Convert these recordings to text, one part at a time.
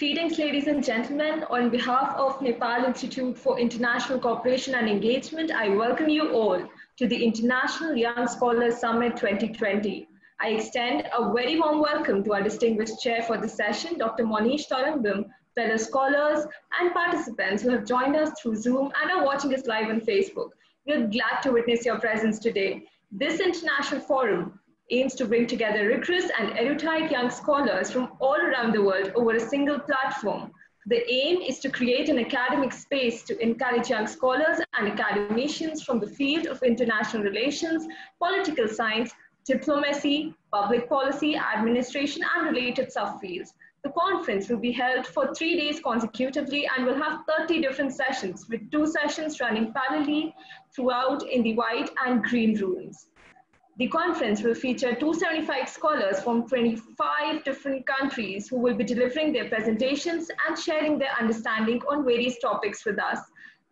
Greetings, ladies and gentlemen. On behalf of Nepal Institute for International Cooperation and Engagement, I welcome you all to the International Young Scholars Summit 2020. I extend a very warm welcome to our distinguished chair for the session, Dr. Monish Tourangbam, fellow scholars and participants who have joined us through Zoom and are watching us live on Facebook. We're glad to witness your presence today. This international forum aims to bring together rigorous and erudite young scholars from all around the world over a single platform. The aim is to create an academic space to encourage young scholars and academicians from the field of international relations, political science, diplomacy, public policy, administration, and related subfields. The conference will be held for three days consecutively and will have 30 different sessions, with two sessions running parallelly throughout in the white and green rooms. The conference will feature 275 scholars from 25 different countries who will be delivering their presentations and sharing their understanding on various topics with us.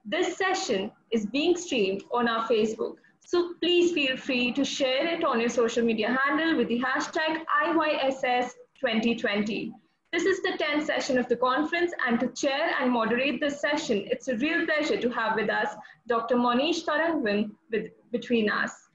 This session is being streamed on our Facebook, so please feel free to share it on your social media handle with the hashtag IYSS2020. This is the 10th session of the conference and to chair and moderate this session, it's a real pleasure to have with us Dr. Monish Tourangbam with, between us.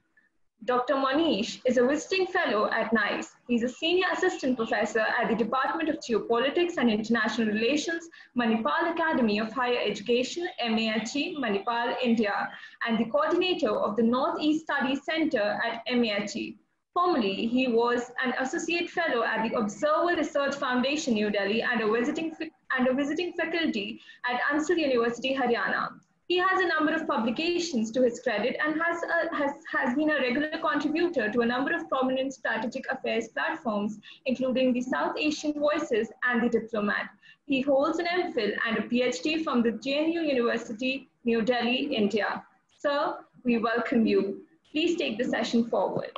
Dr. Monish is a visiting fellow at NIICE. He's a senior assistant professor at the Department of Geopolitics and International Relations, Manipal Academy of Higher Education, MAHE, Manipal, India, and the coordinator of the Northeast Studies Center at MAHE. Formerly, he was an associate fellow at the Observer Research Foundation, New Delhi, and a visiting, and a visiting faculty at Ansal University, Haryana. He has a number of publications to his credit and has, a, has, has been a regular contributor to a number of prominent strategic affairs platforms, including the South Asian Voices and the Diplomat. He holds an MPhil and a PhD from the JNU University, New Delhi, India. Sir, we welcome you. Please take the session forward.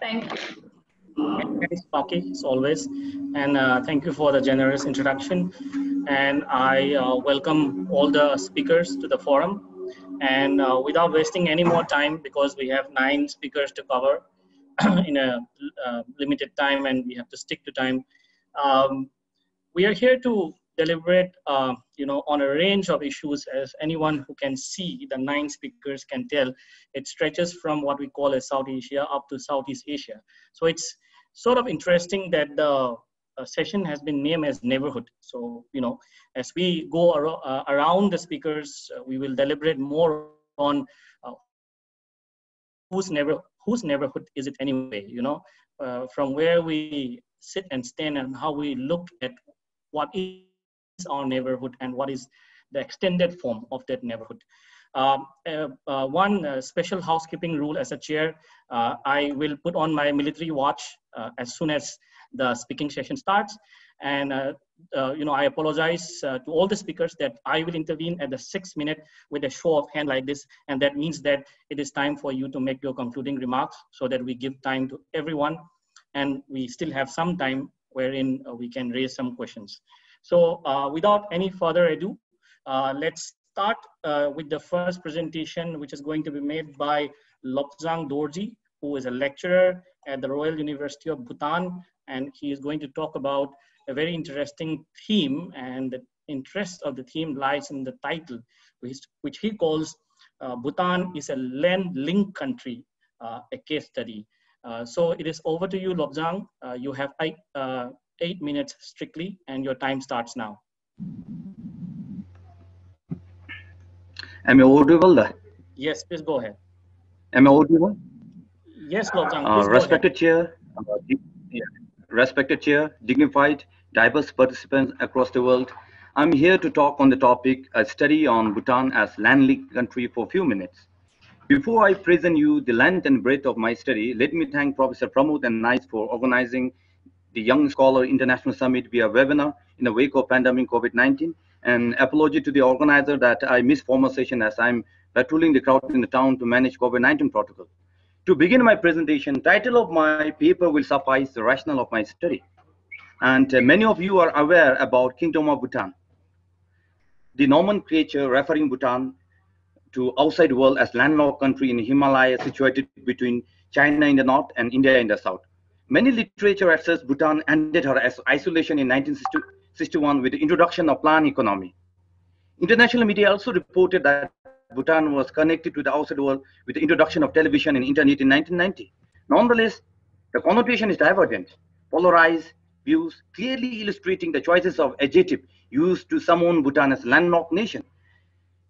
Thank you. Thanks, Paki, as always. And uh, thank you for the generous introduction and I uh, welcome all the speakers to the forum. And uh, without wasting any more time, because we have nine speakers to cover in a uh, limited time and we have to stick to time, um, we are here to deliberate uh, you know, on a range of issues as anyone who can see the nine speakers can tell. It stretches from what we call as South Asia up to Southeast Asia. So it's sort of interesting that the session has been named as neighborhood. So, you know, as we go ar uh, around the speakers, uh, we will deliberate more on uh, whose, neighbor whose neighborhood is it anyway, you know, uh, from where we sit and stand and how we look at what is our neighborhood and what is the extended form of that neighborhood. Um, uh, uh, one uh, special housekeeping rule as a chair, I will put on my military watch as soon as the speaking session starts. And uh, uh, you know, I apologize uh, to all the speakers that I will intervene at the six minute with a show of hand like this. And that means that it is time for you to make your concluding remarks so that we give time to everyone. And we still have some time wherein uh, we can raise some questions. So uh, without any further ado, uh, let's start with the first presentation, which is going to be made by Lobzang Dorji, who is a lecturer at the Royal University of Bhutan and he is going to talk about a very interesting theme and the interest of the theme lies in the title which, which he calls uh, Bhutan is a land link country, uh, a case study. Uh, so it is over to you, Lobzang. Uh, you have eight, uh, eight minutes strictly and your time starts now. Am I audible? Yes, please go ahead. Am I audible? Yes, Lobzang. Uh, respected chair, respected chair, dignified, diverse participants across the world. I'm here to talk on the topic, a study on Bhutan as land country for a few minutes. Before I present you the length and breadth of my study, let me thank Professor Pramod and NIICE for organizing the Young Scholar International Summit via webinar in the wake of pandemic COVID-19 and apology to the organizer that I missed formal session as I'm patrolling the crowd in the town to manage COVID-19 protocol. To begin my presentation, title of my paper will suffice the rationale of my study. And uh, many of you are aware about Kingdom of Bhutan. The nomenclature referring Bhutan to outside world as landlocked country in Himalaya situated between China in the north and India in the south. Many literature assess Bhutan ended her as isolation in 1960, 1661 with the introduction of plan economy. International media also reported that Bhutan was connected to the outside world with the introduction of television and internet in 1990. Nonetheless, the connotation is divergent, polarized views clearly illustrating the choices of adjective used to summon Bhutan as landlocked nation.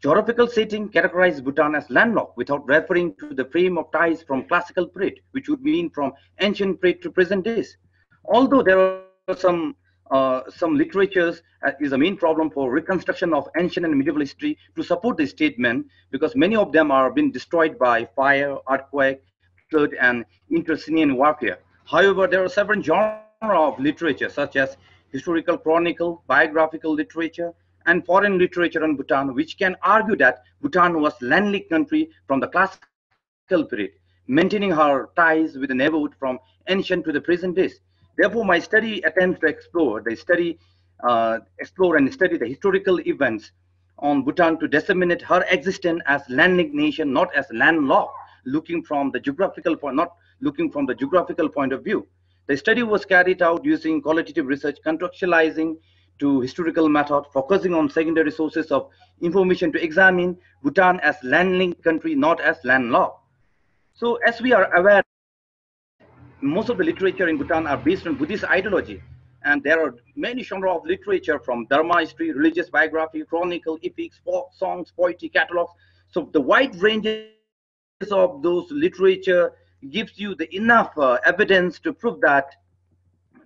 Geographical setting categorized Bhutan as landlocked without referring to the frame of ties from classical period, which would mean from ancient period to present days. Although there are some uh, some literatures uh, is a main problem for reconstruction of ancient and medieval history to support this statement because many of them are being destroyed by fire, earthquake, flood, and inter-Sinian warfare. However, there are several genres of literature such as historical chronicle, biographical literature, and foreign literature on Bhutan, which can argue that Bhutan was landlocked country from the classical period, maintaining her ties with the neighborhood from ancient to the present days. Therefore, my study attempts to explore the study, uh, explore and study the historical events on Bhutan to disseminate her existence as landlocked nation, not as landlocked, looking from the geographical point, not looking from the geographical point of view. The study was carried out using qualitative research, contextualizing to historical method, focusing on secondary sources of information to examine Bhutan as landlocked country, not as landlocked. So as we are aware, most of the literature in Bhutan are based on Buddhist ideology. And there are many genres of literature from Dharma history, religious biography, chronicle, epics, folk songs, poetry, catalogs. So the wide ranges of those literature gives you the enough uh, evidence to prove that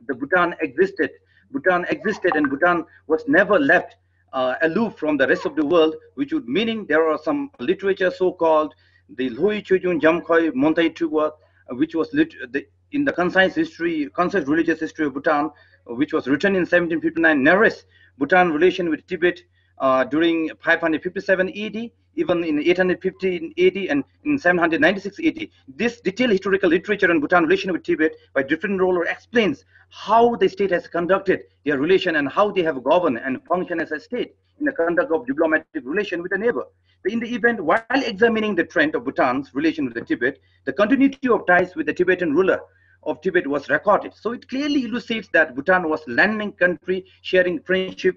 the Bhutan existed. Bhutan existed and Bhutan was never left uh, aloof from the rest of the world, which would meaning there are some literature so-called the Lhoi Chujun Jamkhoi Montai Tugwa, which was lit the, in the concise history, concise religious history of Bhutan, which was written in 1759, narrates Bhutan relation with Tibet uh, during 557 AD, even in 815 AD and in 796 AD. This detailed historical literature on Bhutan relation with Tibet by different ruler explains how the state has conducted their relation and how they have governed and function as a state in the conduct of diplomatic relation with a neighbor. In the event, while examining the trend of Bhutan's relation with the Tibet, the continuity of ties with the Tibetan ruler of Tibet was recorded. So it clearly illustrates that Bhutan was landlocked country sharing friendship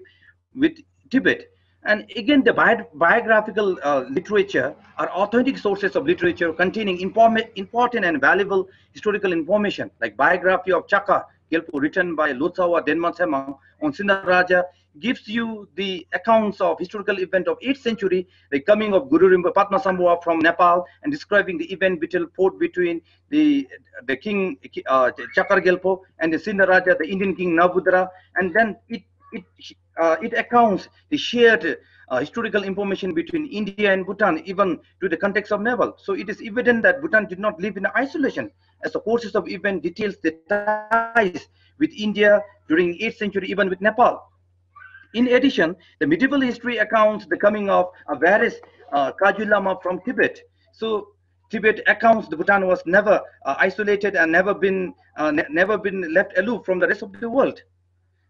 with Tibet. And again, the bi biographical uh, literature are authentic sources of literature containing important and valuable historical information, like biography of Chaka Gelpo, written by Lotsawa Denma Semang on Sindaraja, gives you the accounts of historical event of 8th century, the coming of Guru Rinpoche Padmasambhava from Nepal, and describing the event between fought between the the king uh, Chakar Gelpo and the Sindaraja, the Indian king Nabudra, and then it it uh, it accounts the shared uh, historical information between India and Bhutan, even to the context of Nepal. So it is evident that Bhutan did not live in isolation, as the courses of event details the ties with India during 8th century, even with Nepal. In addition, the medieval history accounts the coming of a various uh, Lama from Tibet. So Tibet accounts the Bhutan was never uh, isolated and never been uh, ne never been left aloof from the rest of the world.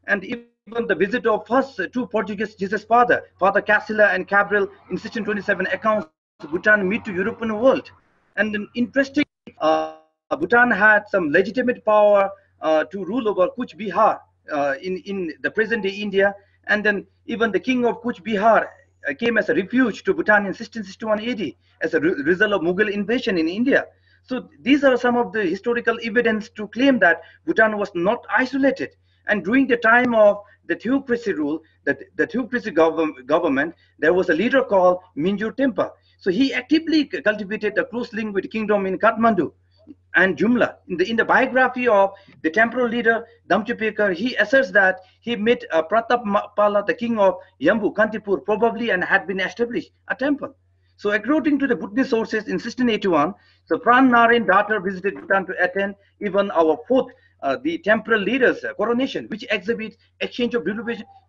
And even the visit of first two Portuguese Jesus father, Father Cacella and Cabral in 1627 accounts Bhutan meet to European world. And an interesting, uh, Bhutan had some legitimate power uh, to rule over Kuch Bihar uh, in, in the present day India and then even the king of Kuch Bihar uh, came as a refuge to Bhutan in 1661 AD as a re result of Mughal invasion in India. So these are some of the historical evidence to claim that Bhutan was not isolated. And during the time of the theocracy rule, the, the theocracy gov government, there was a leader called Mingyur Tenpa. So he actively cultivated a close link with the kingdom in Kathmandu and Jumla. In the, in the biography of the temporal leader Damchapekar, he asserts that he met uh, Pratap Malla, the king of Yambu, Kantipur, probably and had been established a temple. So according to the Buddhist sources in 1681, the Pran Narin daughter visited Bhutan to attend even our fourth, uh, the temporal leader's uh, coronation, which exhibits exchange of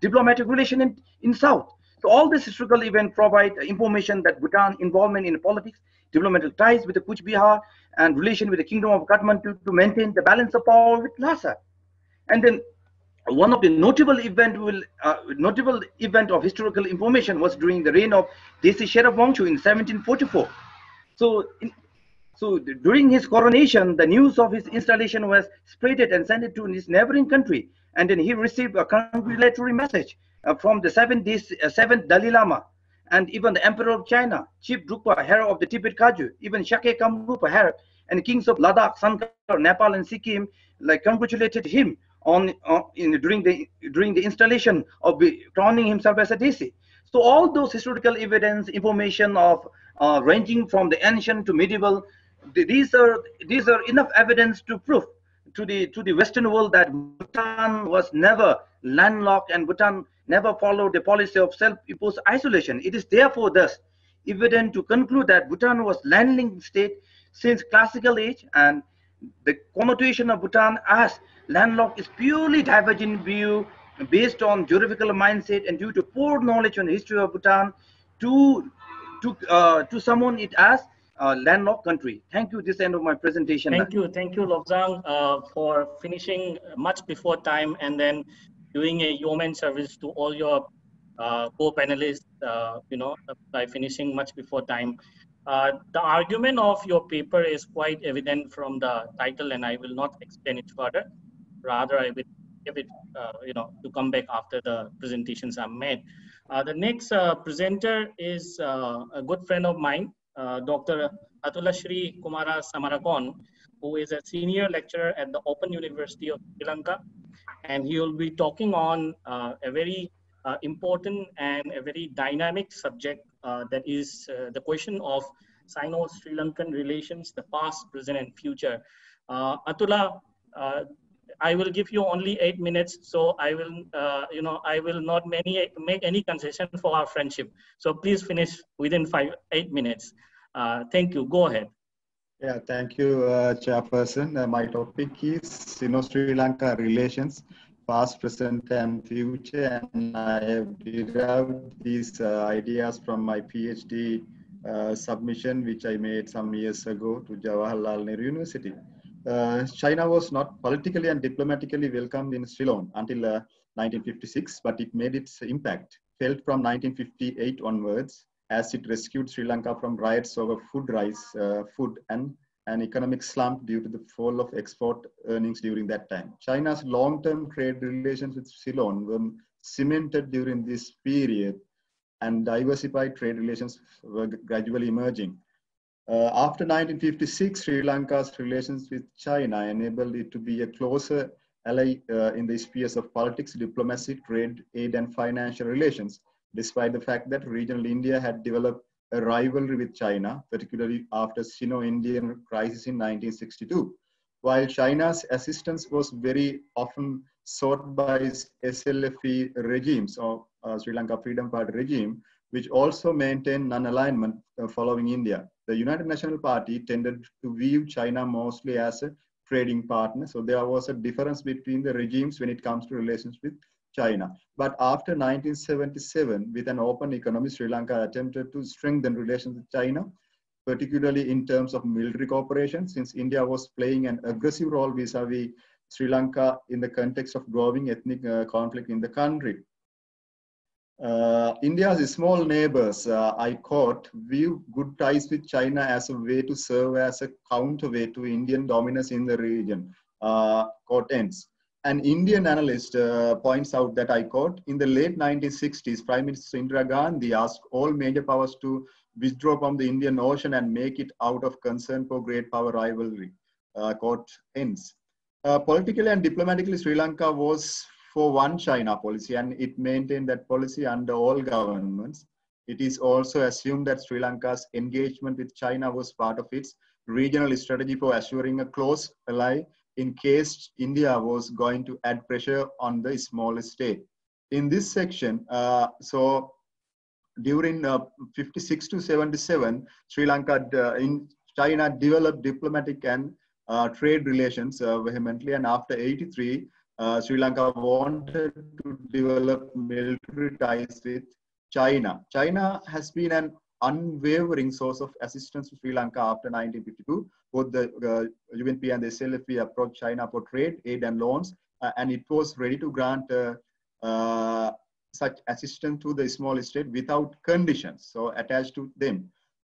diplomatic relation in, in South. So all this historical event provide information that Bhutan involvement in politics, diplomatic ties with the Kuch Bihar, and relation with the kingdom of Kathmandu to maintain the balance of power with Lhasa. And then one of the notable event will uh, notable event of historical information was during the reign of Desi Sherab Wangchuk in 1744. So, in, so during his coronation, the news of his installation was spreaded and sent to his neighboring country. And then he received a congratulatory message uh, from the seventh, uh, seventh Dalai Lama and even the Emperor of China, Chief Drukpa, Herald of the Tibet Kagyu, even Shakya Kamrupa, Herald, and kings of Ladakh, Sankar, Nepal, and Sikkim, like congratulated him on, on in, during the during the installation of crowning himself as a deity. So all those historical evidence, information of uh, ranging from the ancient to medieval, these are these are enough evidence to prove to the to the Western world that Bhutan was never landlocked and Bhutan never followed the policy of self-imposed isolation. It is therefore thus evident to conclude that Bhutan was landlinked state since classical age and the connotation of Bhutan as landlocked is purely divergent view based on geographical mindset and due to poor knowledge on the history of Bhutan to to uh, to summon it as a landlocked country. Thank you. This end of my presentation. Thank you. Thank you, Lobzang, uh, for finishing much before time and then doing a yeoman service to all your uh, co-panelists, uh, you know, by finishing much before time. Uh, the argument of your paper is quite evident from the title, and I will not explain it further. Rather, I will give it, uh, you know, to come back after the presentations are made. Uh, the next uh, presenter is a good friend of mine, Dr. Athulasiri Kumara Samarakoon, who is a senior lecturer at the Open University of Sri Lanka and he will be talking on uh, a very uh, important and a very dynamic subject uh, that is uh, the question of Sino-Sri Lankan relations, the past, present, and future. Uh, Athula, uh, I will give you only eight minutes, so I will, you know, I will not many, make any concession for our friendship. So please finish within five, eight minutes. thank you. Go ahead. Yeah, thank you, uh, Chairperson. Uh, my topic is Sino-Sri Lanka relations, past, present, and future. And I have derived these uh, ideas from my PhD uh, submission, which I made some years ago to Jawaharlal Nehru University. Uh, China was not politically and diplomatically welcomed in Ceylon until 1956, uh, but it made its impact felt from 1958 onwards as it rescued Sri Lanka from riots over food rice, uh, food and an economic slump due to the fall of export earnings during that time. China's long-term trade relations with Ceylon were cemented during this period and diversified trade relations were gradually emerging. Uh, after 1956, Sri Lanka's relations with China enabled it to be a closer ally uh, in the spheres of politics, diplomacy, trade, aid, and financial relations despite the fact that regional India had developed a rivalry with China, particularly after the Sino-Indian crisis in 1962. While China's assistance was very often sought by SLFP regimes or uh, Sri Lanka Freedom Party regime, which also maintained non-alignment uh, following India. The United National Party tended to view China mostly as a trading partner. So there was a difference between the regimes when it comes to relations with China. But after 1977, with an open economy, Sri Lanka attempted to strengthen relations with China, particularly in terms of military cooperation, since India was playing an aggressive role vis-a-vis -vis Sri Lanka in the context of growing ethnic uh, conflict in the country. Uh, India's small neighbors, uh, I quote, view good ties with China as a way to serve as a counterweight to Indian dominance in the region. Uh, quote ends. An Indian analyst uh, points out that I quote, in the late 1960s, Prime Minister Indira Gandhi asked all major powers to withdraw from the Indian Ocean and make it out of concern for great power rivalry. Uh, quote ends. Uh, politically and diplomatically, Sri Lanka was for one China policy and it maintained that policy under all governments. It is also assumed that Sri Lanka's engagement with China was part of its regional strategy for assuring a close ally in case India was going to add pressure on the small state. In this section, uh, so during uh, 56 to 77, Sri Lanka uh, in China developed diplomatic and uh, trade relations uh, vehemently, and after 83, uh, Sri Lanka wanted to develop military ties with China. China has been an unwavering source of assistance to Sri Lanka after 1952. Both the uh, UNP and the SLFP approached China for trade, aid, and loans, uh, and it was ready to grant uh, uh, such assistance to the small state without conditions, so attached to them.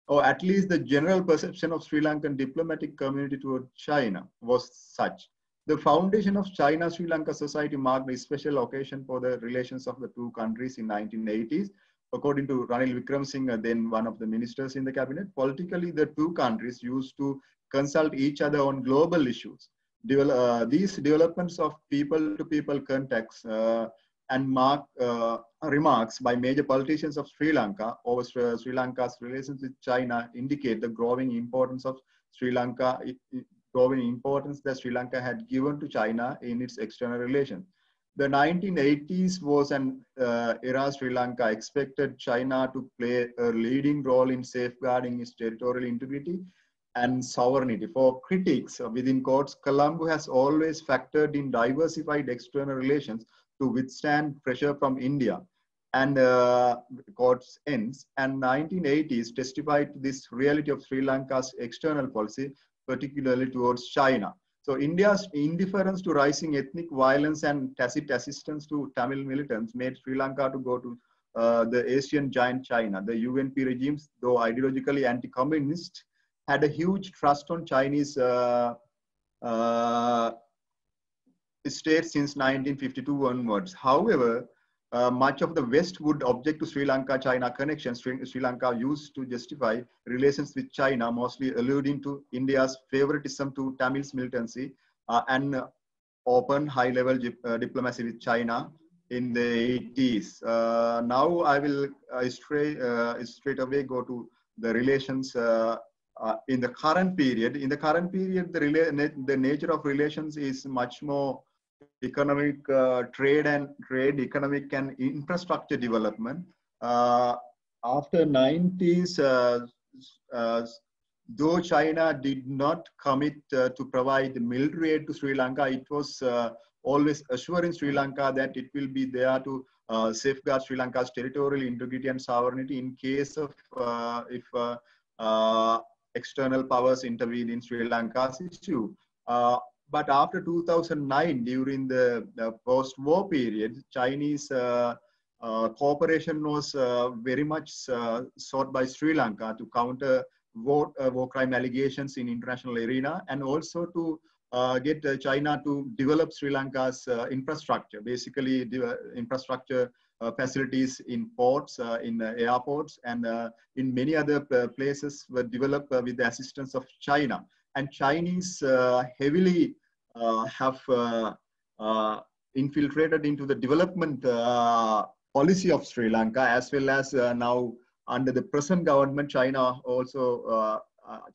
or at least the general perception of Sri Lankan diplomatic community toward China was such. The foundation of China-Sri Lanka Society marked a special occasion for the relations of the two countries in 1980s. According to Ranil Wickremesinghe, then one of the ministers in the cabinet, politically the two countries used to consult each other on global issues. Devel uh, these developments of people-to-people -people contacts uh, and mark, uh, remarks by major politicians of Sri Lanka over Sri Lanka's relations with China indicate the growing importance of Sri Lanka, growing importance that Sri Lanka had given to China in its external relations. The 1980s was an uh, era Sri Lanka expected China to play a leading role in safeguarding its territorial integrity and sovereignty. For critics within courts, Colombo has always factored in diversified external relations to withstand pressure from India. And uh, courts ends and 1980s testified to this reality of Sri Lanka's external policy, particularly towards China. So India's indifference to rising ethnic violence and tacit assistance to Tamil militants made Sri Lanka to go to uh, the Asian giant China. The UNP regimes, though ideologically anti-communist, had a huge trust on Chinese uh, uh, state since 1952 onwards. However, uh, much of the West would object to Sri Lanka-China connection. Sri, Sri, Lanka used to justify relations with China, mostly alluding to India's favoritism to Tamil's militancy uh, and open high-level uh, diplomacy with China in the 80s. Uh, now I will straight, straight away go to the relations in the current period. In the current period, the, the nature of relations is much more economic uh, trade and trade, economic and infrastructure development. Uh, after 90s, uh, uh, though China did not commit uh, to provide military aid to Sri Lanka, it was always assuring Sri Lanka that it will be there to safeguard Sri Lanka's territorial integrity and sovereignty in case of if external powers intervene in Sri Lanka's issue. Uh, but after 2009, during the, the post-war period, Chinese uh, uh, cooperation was uh, very much uh, sought by Sri Lanka to counter war, uh, war crime allegations in international arena and also to uh, get China to develop Sri Lanka's infrastructure, basically infrastructure facilities in ports, in airports, and in many other places were developed with the assistance of China and Chinese uh, heavily uh, have uh, infiltrated into the development policy of Sri Lanka as well as now under the present government, China also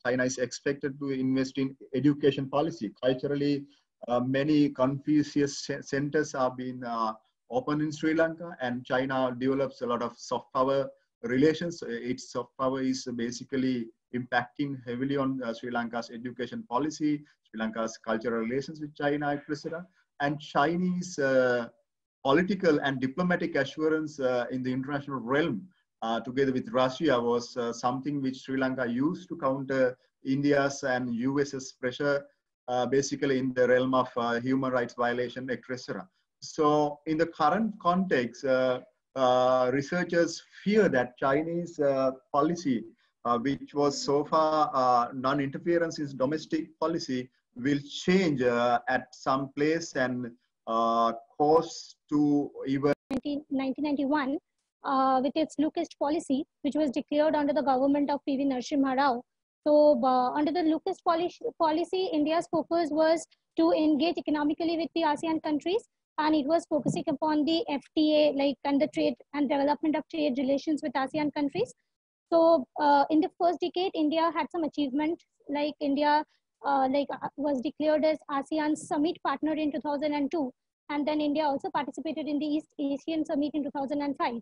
China is expected to invest in education policy. Culturally, uh, many Confucius centers have been uh, opened in Sri Lanka and China develops a lot of soft power relations. Its soft power is basically impacting heavily on uh, Sri Lanka's education policy, Sri Lanka's cultural relations with China, etc. And Chinese uh, political and diplomatic assurance uh, in the international realm, uh, together with Russia, was uh, something which Sri Lanka used to counter India's and US's pressure, uh, basically in the realm of human rights violation, etc. So in the current context, researchers fear that Chinese policy uh, which was so far uh, non-interference in domestic policy, will change uh, at some place and uh, cause to even 1991 uh, with its Look East policy, which was declared under the government of PV Narasimha Rao. So uh, under the Look East policy, policy, India's focus was to engage economically with the ASEAN countries and it was focusing upon the FTA, like and the trade and development of trade relations with ASEAN countries. So uh, in the first decade, India had some achievement like India uh, like uh, was declared as ASEAN summit partner in 2002. And then India also participated in the East Asian summit in 2005.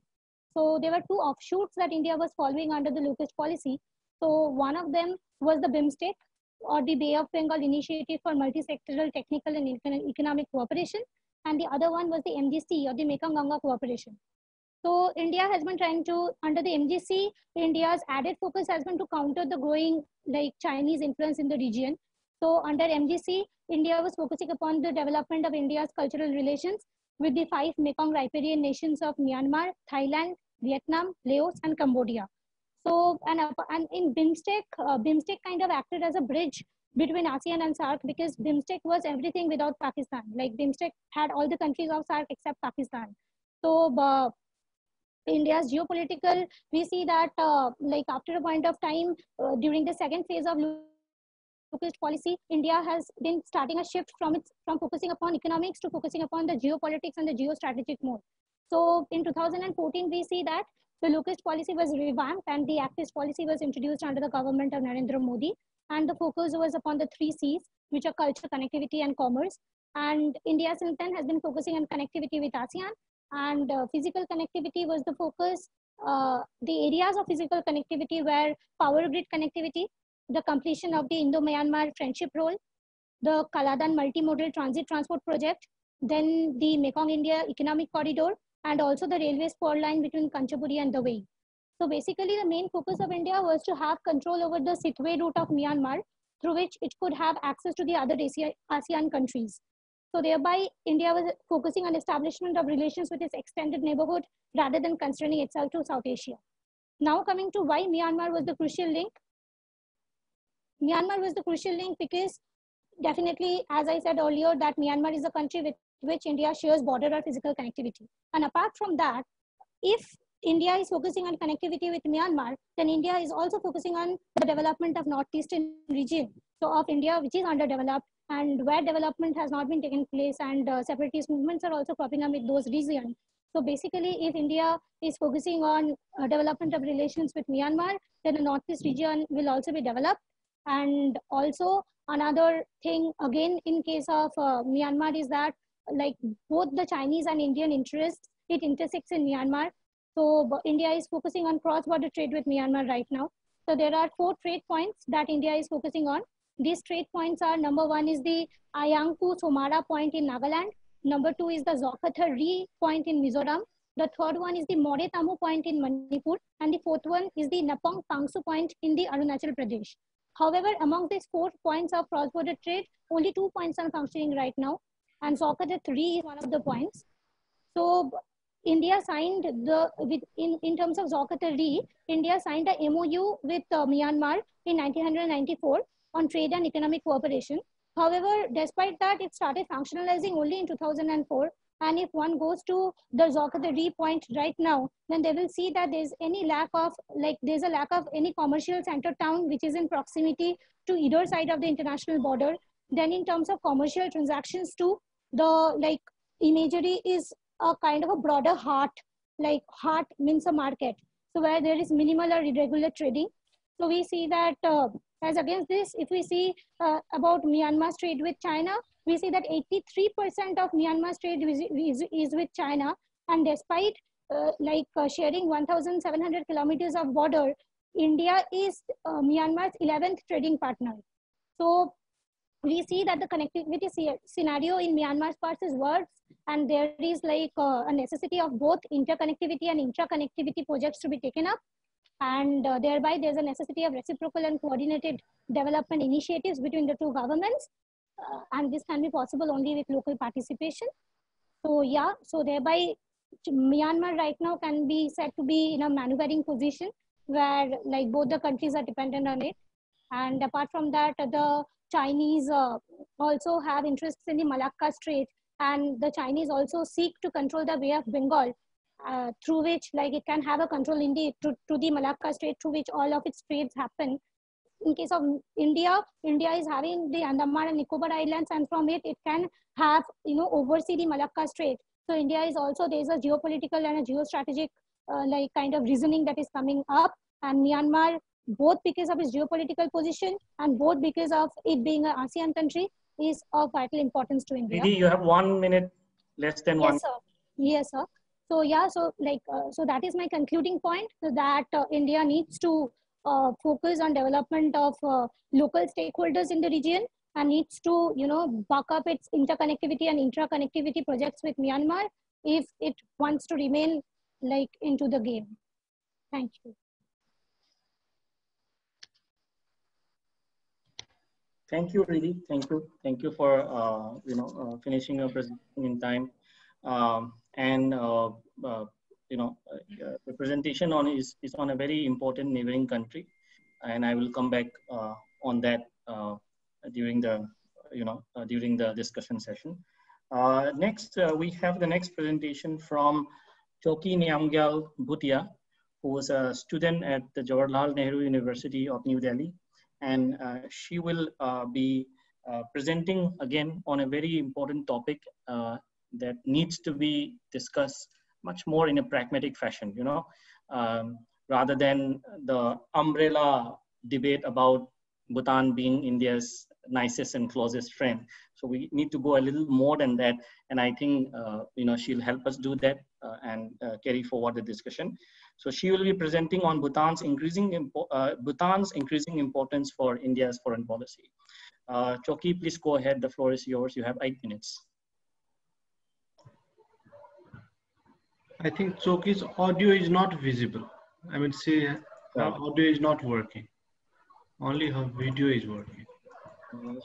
So there were two offshoots that India was following under the Look East policy. So one of them was the BIMSTEC or the Bay of Bengal Initiative for Multi-Sectoral Technical and Economic Cooperation. And the other one was the MGC or the Mekong Ganga Cooperation. So India has been trying to, under the MGC, India's added focus has been to counter the growing like Chinese influence in the region. So under MGC, India was focusing upon the development of India's cultural relations with the five Mekong riparian nations of Myanmar, Thailand, Vietnam, Laos, and Cambodia. So, and, and in BIMSTEC, uh, BIMSTEC kind of acted as a bridge between ASEAN and SAARC because BIMSTEC was everything without Pakistan. Like BIMSTEC had all the countries of SAARC except Pakistan. So uh, India's geopolitical, we see that uh, like after a point of time uh, during the second phase of focused policy, India has been starting a shift from its from focusing upon economics to focusing upon the geopolitics and the geostrategic mode. So in 2014, we see that the Look East policy was revamped and the Act East policy was introduced under the government of Narendra Modi. And the focus was upon the three C's, which are culture, connectivity, and commerce. And India since then has been focusing on connectivity with ASEAN. And uh, physical connectivity was the focus. Uh, the areas of physical connectivity were power grid connectivity, the completion of the Indo-Myanmar friendship role, the Kaladan multimodal transit transport project, then the Mekong India economic corridor, and also the railway spur line between Kanchanaburi and Dawei. So basically the main focus of India was to have control over the Sittwe route of Myanmar through which it could have access to the other ASEAN countries. So thereby India was focusing on establishment of relations with its extended neighborhood rather than constraining itself to South Asia. Now coming to why Myanmar was the crucial link. Myanmar was the crucial link because definitely, as I said earlier, that Myanmar is a country with which India shares border or physical connectivity. And apart from that, if India is focusing on connectivity with Myanmar, then India is also focusing on the development of northeastern region, so of India, which is underdeveloped and where development has not been taken place and uh, separatist movements are also cropping up in those regions. So basically, if India is focusing on uh, development of relations with Myanmar, then the northeast region will also be developed. And also another thing, again, in case of uh, Myanmar is that like both the Chinese and Indian interests, it intersects in Myanmar. So India is focusing on cross-border trade with Myanmar right now. So there are four trade points that India is focusing on. These trade points are number one is the Ayangpu Somara point in Nagaland. Number two is the Zokatha Ri point in Mizoram. The third one is the Moretamu point in Manipur. And the fourth one is the Napong Pangsu point in the Arunachal Pradesh. However, among these four points of cross-border trade, only two points are functioning right now and Zokatha 3 is one of the points. So India signed the, with, in, in terms of Zokatha Ri, India signed a MOU with uh, Myanmar in 1994 on trade and economic cooperation. However, despite that, it started functionalizing only in 2004. And if one goes to the Zokatha Ri point right now, then they will see that there's any lack of, like there's a lack of any commercial center town which is in proximity to either side of the international border. Then in terms of commercial transactions too, the like imagery is a kind of a broader heart like heart means a market so where there is minimal or irregular trading so we see that uh, as against this if we see uh, about myanmar's trade with china we see that 83% of myanmar's trade is, is, is with china. And despite uh, like uh, sharing 1700 kilometers of border india is uh, myanmar's 11th trading partner. So we see that the connectivity scenario in Myanmar's parts is worse. And there is like uh, a necessity of both interconnectivity and intra-connectivity projects to be taken up and uh, thereby there's a necessity of reciprocal and coordinated development initiatives between the two governments. Uh, and this can be possible only with local participation. So yeah so thereby myanmar right now can be said to be in a maneuvering position where like both the countries are dependent on it. And apart from that the Chinese uh, also have interests in the Malacca Strait, and the Chinese also seek to control the Bay of Bengal, uh, through which like it can have a control in the to, to the Malacca Strait, through which all of its trades happen. In case of India, India is having the Andaman and Nicobar Islands, and from it it can have you know oversee the Malacca Strait. So India is also there is a geopolitical and a geostrategic uh, like kind of reasoning that is coming up, and Myanmar both because of its geopolitical position and both because of it being an ASEAN country is of vital importance to India. Didi, you have one minute, less than yes, one. Sir. Yes, sir. So yeah, so like, uh, so that is my concluding point that uh, India needs to uh, focus on development of uh, local stakeholders in the region and needs to, you know, buck up its interconnectivity and intra-connectivity projects with Myanmar if it wants to remain like into the game. Thank you. Thank you, Riddhi. Thank you. Thank you for uh, you know uh, finishing your presentation in time. Um, and uh, uh you know, uh, the presentation on is, is on a very important neighboring country. And I will come back uh, on that uh, during the, you know, uh, during the discussion session. Uh, next, uh, we have the next presentation from Chokey Namgyal Bhutia, who was a student at the Jawaharlal Nehru University of New Delhi. And she will be presenting again on a very important topic that needs to be discussed much more in a pragmatic fashion, you know, um, rather than the umbrella debate about Bhutan being India's nicest and closest friend. So we need to go a little more than that. And I think, uh, you know, she'll help us do that uh, and uh, carry forward the discussion. So she will be presenting on Bhutan's increasing, uh, Bhutan's increasing importance for India's foreign policy. Uh, Chokey, please go ahead. The floor is yours. You have eight minutes. I think Chokey's audio is not visible. I mean, see, her audio is not working. Only her video is working.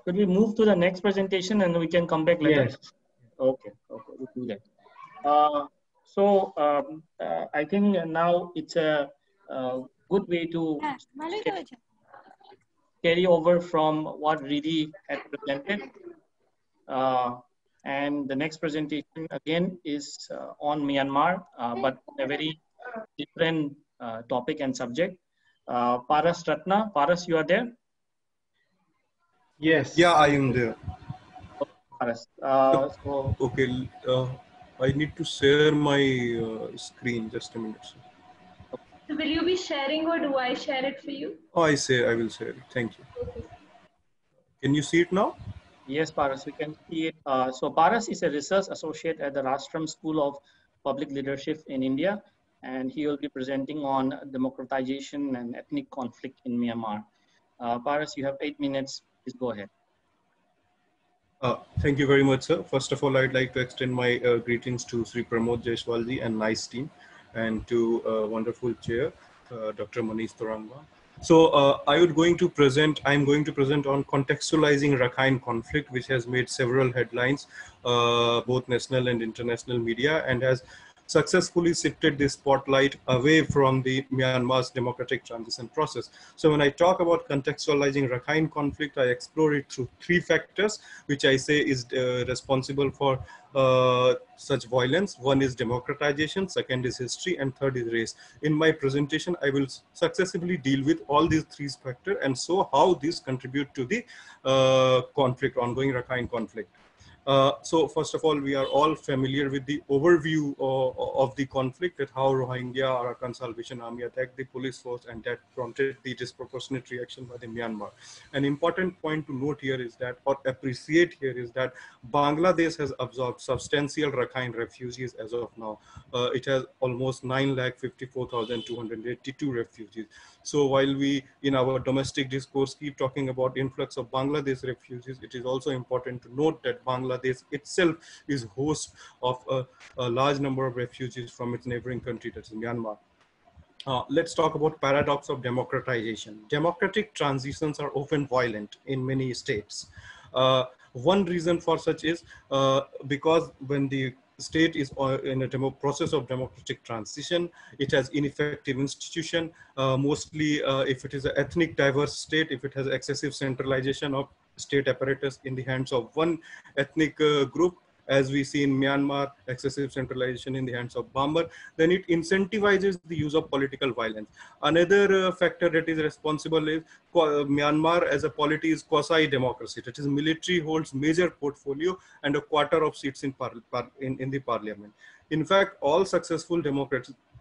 Could we move to the next presentation and we can come back later? Yes. Okay, okay, we'll do that. Uh, so um, uh, I think now it's a, a good way to carry over from what Riddhi had presented. Uh, and the next presentation again is uh, on Myanmar, uh, but a very different uh, topic and subject. Uh, Paras Ratna, Paras, you are there? Yes. Yeah, I am there. Paras. Uh, so, okay, uh, I need to share my screen. Just a minute. So will you be sharing or do I share it for you? Oh, I say I will share it. Thank you. Can you see it now? Yes, Paras, we can see it. Uh, so Paras is a research associate at the Rashtram School of Public Leadership in India, and he will be presenting on democratization and ethnic conflict in Myanmar. Uh, Paras, you have eight minutes. Please go ahead. Uh, thank you very much, sir. First of all, I'd like to extend my uh, greetings to Sri Pramod Jaiswalji and NIICE team, and to uh, wonderful chair, uh, Dr. Manish Torangwa, so uh, I would going to present, I'm going to present on contextualizing Rakhine conflict, which has made several headlines, uh, both national and international media, and has successfully shifted the spotlight away from the Myanmar's democratic transition process. So when I talk about contextualizing Rakhine conflict, I explore it through three factors, which I say is uh, responsible for uh, such violence. One is democratization, second is history, and third is race. In my presentation, I will successively deal with all these three factors and show how these contribute to the uh, conflict, ongoing Rakhine conflict. Uh, so first of all, we are all familiar with the overview of, of, the conflict that how Rohingya Arakan Salvation Army attacked the police force and that prompted the disproportionate reaction by the Myanmar. An important point to note here is that, or appreciate here is that Bangladesh has absorbed substantial Rakhine refugees as of now. Uh, it has almost 9,54,282 refugees. So while we in our domestic discourse keep talking about influx of Bangladesh refugees, it is also important to note that Bangladesh itself is host of a, a large number of refugees from its neighboring country, that is Myanmar. Uh, let's talk about paradox of democratization. Democratic transitions are often violent in many states. Uh, one reason for such is uh, because when the state is uh, in a demo process of democratic transition. It has ineffective institution, uh, mostly uh, if it is an ethnic diverse state, if it has excessive centralization of state apparatus in the hands of one ethnic uh, group, as we see in Myanmar, excessive centralization in the hands of Bamar, then it incentivizes the use of political violence. Another uh, factor that is responsible is uh, Myanmar as a polity is quasi-democracy. That is, military holds major portfolio and a quarter of seats in, in, in the parliament. In fact, all successful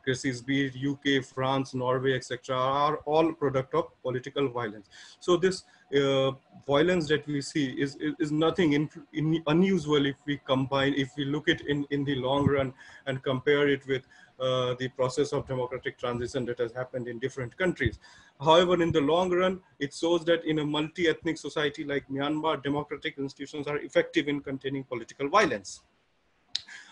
democracies, be it UK, France, Norway, etc., are all product of political violence. So this uh, violence that we see is, is, is nothing in, in unusual if we combine, if we look at in, in the long run and compare it with uh, the process of democratic transition that has happened in different countries. However, in the long run, it shows that in a multi-ethnic society like Myanmar, democratic institutions are effective in containing political violence.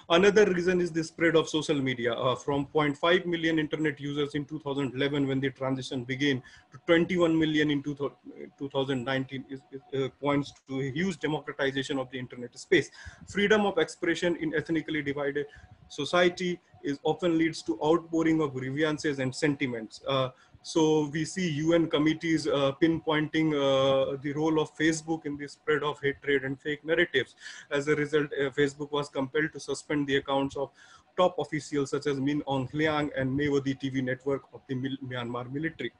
Another reason is the spread of social media. Uh, from 0.5 million internet users in 2011 when the transition began to 21 million in 2019 is, uh, points to a huge democratization of the internet space. Freedom of expression in ethnically divided society is often leads to outpouring of grievances and sentiments. Uh, so we see UN committees uh, pinpointing uh, the role of Facebook in the spread of hatred and fake narratives. As a result, uh, Facebook was compelled to suspend the accounts of top officials such as Min Aung Hlaing and Myawaddy TV network of the Myanmar military.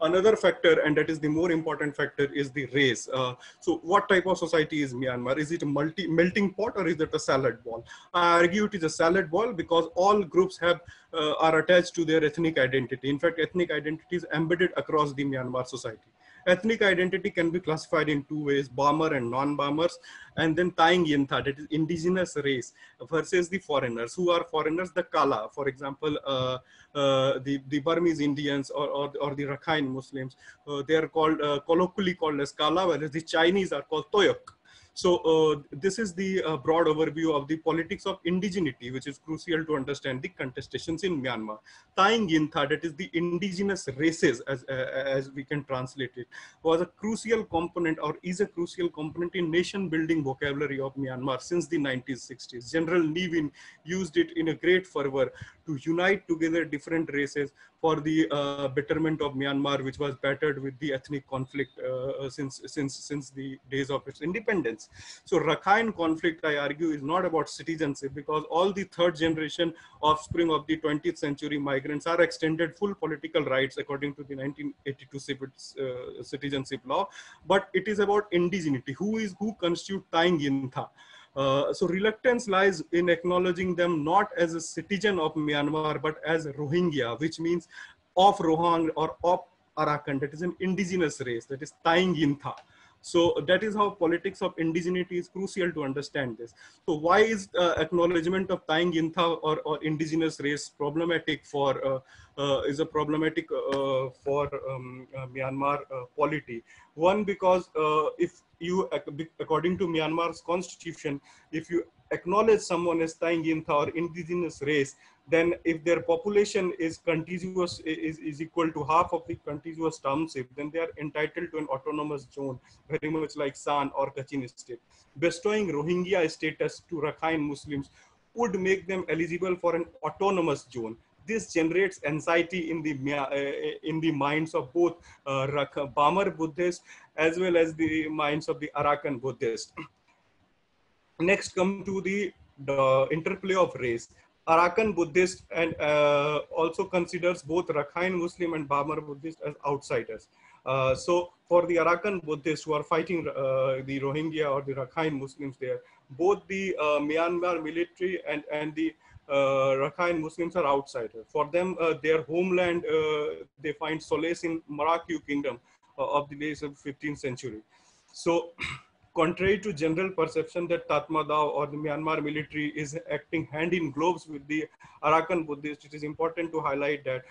Another factor, and that is the more important factor, is the race. Uh, so what type of society is Myanmar? Is it a multi melting pot or is it a salad bowl? I argue it is a salad bowl because all groups have uh, are attached to their ethnic identity. In fact, ethnic identity is embedded across the Myanmar society. Ethnic identity can be classified in two ways, Bamar and non-Bamars, and then Taing Yintha, that is indigenous race versus the foreigners. Who are foreigners? The Kala, for example, uh, uh, the, the Burmese Indians or, or, or the Rakhine Muslims, uh, they are called, uh, colloquially called as Kala, whereas the Chinese are called Toyok. So uh, this is the uh, broad overview of the politics of indigeneity, which is crucial to understand the contestations in Myanmar. Taing Yintha, that is the indigenous races, as, uh, as we can translate it, was a crucial component or is a crucial component in nation building vocabulary of Myanmar since the 1960s. General Ne Win used it in a great fervor to unite together different races for the uh, betterment of Myanmar, which was battered with the ethnic conflict uh, since, since, since the days of its independence. So Rakhine conflict, I argue, is not about citizenship because all the third generation offspring of the 20th century migrants are extended full political rights according to the 1982 uh, citizenship law. But it is about indigeneity. Who is who constitute Taing Yintha? Uh, so reluctance lies in acknowledging them not as a citizen of Myanmar, but as Rohingya, which means of Rohang or of Arakan, that is an indigenous race, that is Taing Yintha. So that is how politics of indigeneity is crucial to understand this. So why is uh, acknowledgement of Taing Yintha or, or indigenous race problematic for, uh, uh, is a problematic uh, for um, uh, Myanmar polity? One, because if you, according to Myanmar's constitution, if you acknowledge someone as Taing or indigenous race, then if their population is contiguous is, is equal to half of the contiguous township then they are entitled to an autonomous zone very much like Shan or kachin state bestowing rohingya status to rakhine muslims would make them eligible for an autonomous zone this generates anxiety in the uh, in the minds of both uh, Bamar Buddhists as well as the minds of the Arakan Buddhists. Next, come to the, the interplay of race. Arakan Buddhist and uh, also considers both Rakhine Muslim and Bamar Buddhist as outsiders. Uh, so for the Arakan Buddhists who are fighting uh, the Rohingya or the Rakhine Muslims there, both the uh, Myanmar military and, and the uh, Rakhine Muslims are outsiders. For them, uh, their homeland, they find solace in Mrauk U kingdom of the days of 15th century. So contrary to general perception that Tatmadaw or the Myanmar military is acting hand in gloves with the Arakan Buddhists, it is important to highlight that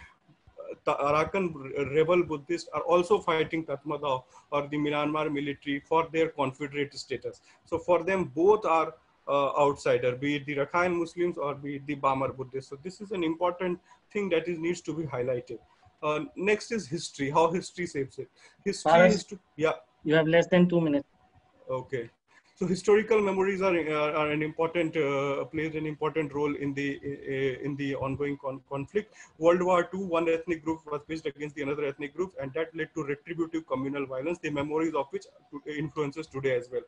the Arakan rebel Buddhists are also fighting Tatmadaw or the Myanmar military for their confederate status. So for them, both are uh, outsider, be it the Rakhine Muslims or be it the Bamar Buddhists. So this is an important thing that is needs to be highlighted. Uh, next is history, how history shapes it. History is to, yeah. You have less than two minutes. Okay. So historical memories are, are, are an important, uh, plays an important role in the, uh, in the ongoing con conflict. World War II, one ethnic group was pitched against the another ethnic group and that led to retributive communal violence, the memories of which influences today as well.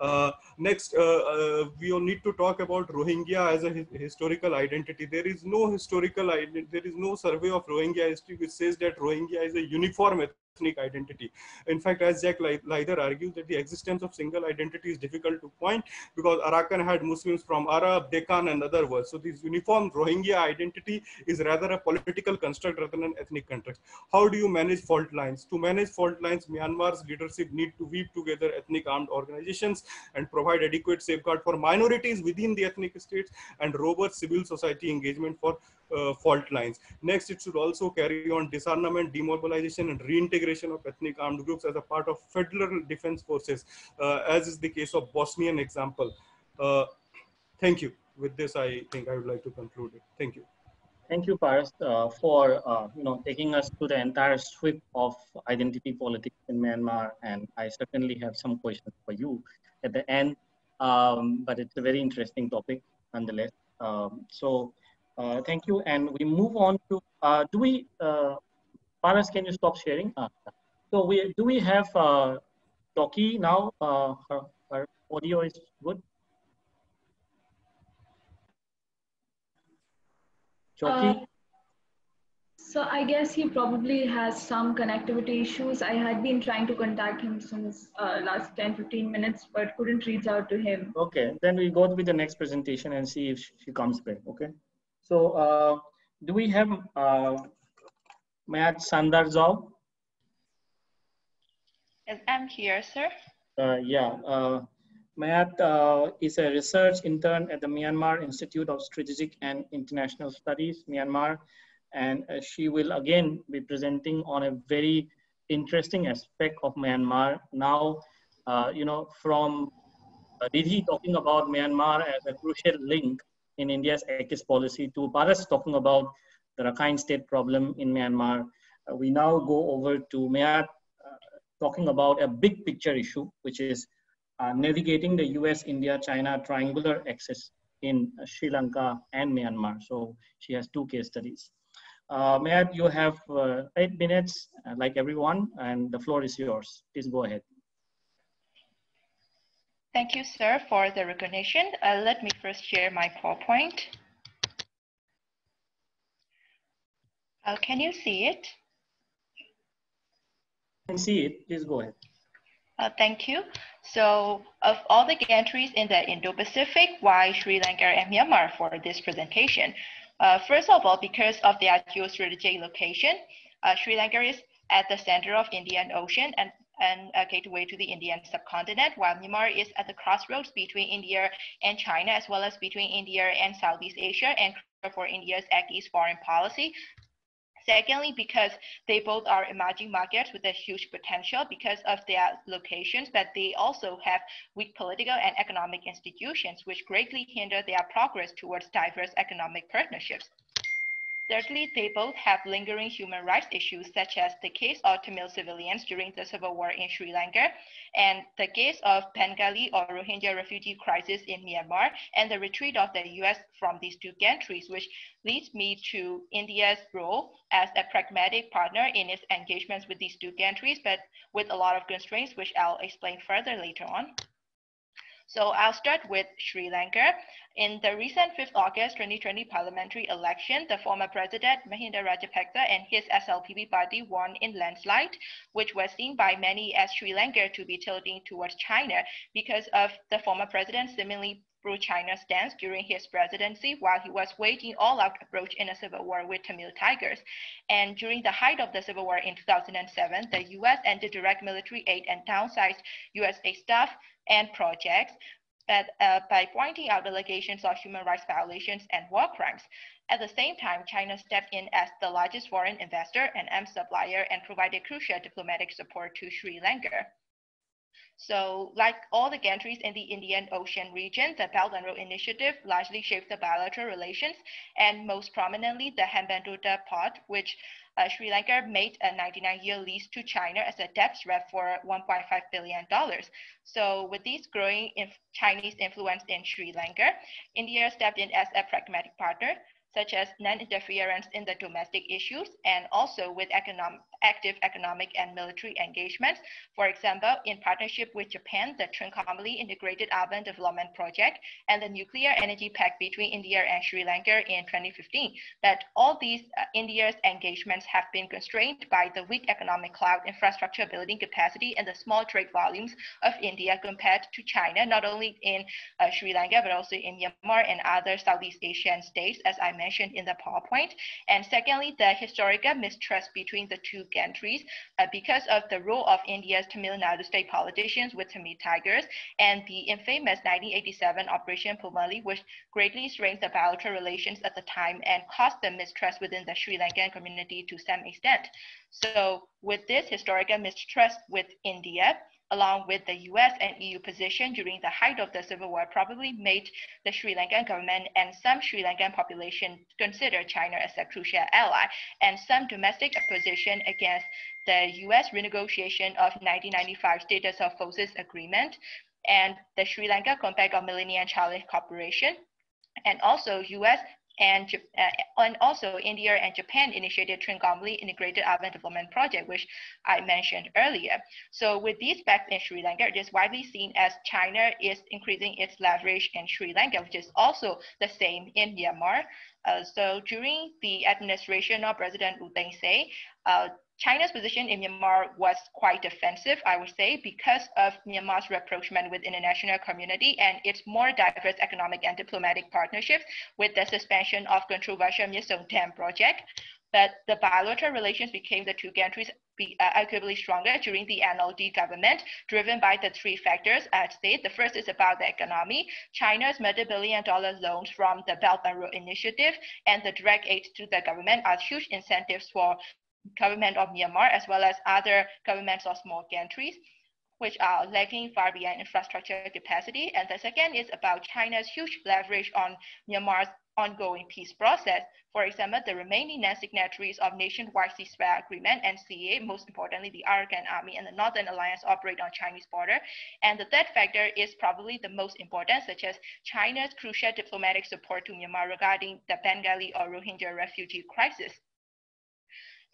Uh, next, uh, uh, we need to talk about Rohingya as a historical identity. There is no historical, there is no survey of Rohingya history which says that Rohingya is a uniform ethnic identity. In fact, as Jacques Leider argues that the existence of single identity is difficult to point because Arakan had Muslims from Arab, Deccan and other worlds. So this uniform Rohingya identity is rather a political construct rather than an ethnic construct. How do you manage fault lines? To manage fault lines, Myanmar's leadership need to weave together ethnic armed organizations and provide adequate safeguard for minorities within the ethnic states and robust civil society engagement for uh, fault lines. Next, it should also carry on disarmament, demobilization, and reintegration of ethnic armed groups as a part of federal defense forces, uh, as is the case of Bosnian example. Uh, thank you. With this, I think I would like to conclude it. Thank you. Thank you, Paras, uh, for uh, you know taking us through the entire sweep of identity politics in Myanmar, and I certainly have some questions for you at the end. Um, but it's a very interesting topic nonetheless. Um, so uh, thank you, and we move on to uh, do we uh, Paras? Can you stop sharing? Ah, so we do we have uh, Chokey now? Uh, her, her audio is good. Uh, so I guess he probably has some connectivity issues. I had been trying to contact him since uh, last 10, 15 minutes, but couldn't reach out to him. Okay, then we go with the next presentation and see if she comes back, okay? So uh, do we have uh, Myat Sandar Zaw? Yes, I'm here, sir. Uh, yeah, uh, Mayat uh, is a research intern at the Myanmar Institute of Strategic and International Studies, Myanmar, and uh, she will again be presenting on a very interesting aspect of Myanmar. Now, uh, you know, from uh, Riddhi talking about Myanmar as a crucial link in India's Act East policy to Paras talking about the Rakhine state problem in Myanmar, uh, we now go over to Myat uh, talking about a big picture issue, which is uh, navigating the US, India, China triangular axis in Sri Lanka and Myanmar. So she has two case studies. Uh, Myat, you have uh, eight minutes, uh, like everyone, and the floor is yours. Please go ahead. Thank you, sir, for the recognition. Uh, let me first share my PowerPoint. Uh, can you see it? I can see it. Please go ahead. Uh, thank you. So of all the countries in the Indo-Pacific, why Sri Lanka and Myanmar for this presentation? Uh, first of all, because of their geostrategic location, uh, Sri Lanka is at the center of Indian Ocean and, and uh, a gateway to the Indian subcontinent, while Myanmar is at the crossroads between India and China, as well as between India and Southeast Asia, and for India's Act East foreign policy. Secondly, because they both are emerging markets with a huge potential because of their locations, but they also have weak political and economic institutions, which greatly hinder their progress towards diverse economic partnerships. Thirdly, they both have lingering human rights issues, such as the case of Tamil civilians during the civil war in Sri Lanka, and the case of Bengali or Rohingya refugee crisis in Myanmar, and the retreat of the US from these two countries, which leads me to India's role as a pragmatic partner in its engagements with these two countries, but with a lot of constraints, which I'll explain further later on. So I'll start with Sri Lanka. In the recent 5th August 2020 parliamentary election, the former president Mahinda Rajapaksa and his SLPP party won in landslide, which was seen by many as Sri Lanka to be tilting towards China because of the former president's seemingly pro-China stance during his presidency while he was waging all-out approach in a civil war with Tamil Tigers. And during the height of the civil war in 2007, the U.S. ended direct military aid and downsized USA staff and projects but, uh, by pointing out allegations of human rights violations and war crimes. At the same time, China stepped in as the largest foreign investor and arms supplier and provided crucial diplomatic support to Sri Lanka. So like all the countries in the Indian Ocean region, the Belt and Road Initiative largely shaped the bilateral relations and most prominently the Hambantota Port, which uh, Sri Lanka made a 99-year lease to China as a debt swap for $1.5 billion. So with this growing inf Chinese influence in Sri Lanka, India stepped in as a pragmatic partner such as non-interference in the domestic issues and also with economic, active economic and military engagements. For example, in partnership with Japan, the Trincomalee Integrated Urban Development Project and the Nuclear Energy Pact between India and Sri Lanka in 2015. But all these uh, India's engagements have been constrained by the weak economic cloud infrastructure building capacity and the small trade volumes of India compared to China, not only in uh, Sri Lanka, but also in Myanmar and other Southeast Asian states, as I mentioned in the PowerPoint. And secondly, the historical mistrust between the two countries uh, because of the role of India's Tamil Nadu state politicians with Tamil Tigers and the infamous 1987 Operation Poomalai, which greatly strained the bilateral relations at the time and caused the mistrust within the Sri Lankan community to some extent. So with this historical mistrust with India, along with the US and EU position during the height of the civil war, probably made the Sri Lankan government and some Sri Lankan population consider China as a crucial ally, and some domestic opposition against the US renegotiation of 1995 Status of Forces Agreement and the Sri Lanka Compact of Millennium Challenge Corporation. And also US and, uh, and also India and Japan initiated Trincomalee Integrated Urban Development Project, which I mentioned earlier. So with these facts in Sri Lanka, it is widely seen as China is increasing its leverage in Sri Lanka, which is also the same in Myanmar. Uh, so during the administration of President U Thein Sein, uh, China's position in Myanmar was quite defensive, I would say, because of Myanmar's rapprochement with international community and its more diverse economic and diplomatic partnerships with the suspension of controversial My Dam project. But the bilateral relations between the two countries be uh, arguably stronger during the NLD government, driven by the three factors I said. The first is about the economy. China's multi-billion dollar loans from the Belt and Road Initiative and the direct aid to the government are huge incentives for government of Myanmar, as well as other governments of small countries, which are lagging far behind infrastructure capacity. And the second is about China's huge leverage on Myanmar's ongoing peace process. For example, the remaining non-signatories of nationwide ceasefire agreement, NCA, most importantly, the Arakan Army and the Northern Alliance operate on Chinese border. And the third factor is probably the most important, such as China's crucial diplomatic support to Myanmar regarding the Bengali or Rohingya refugee crisis.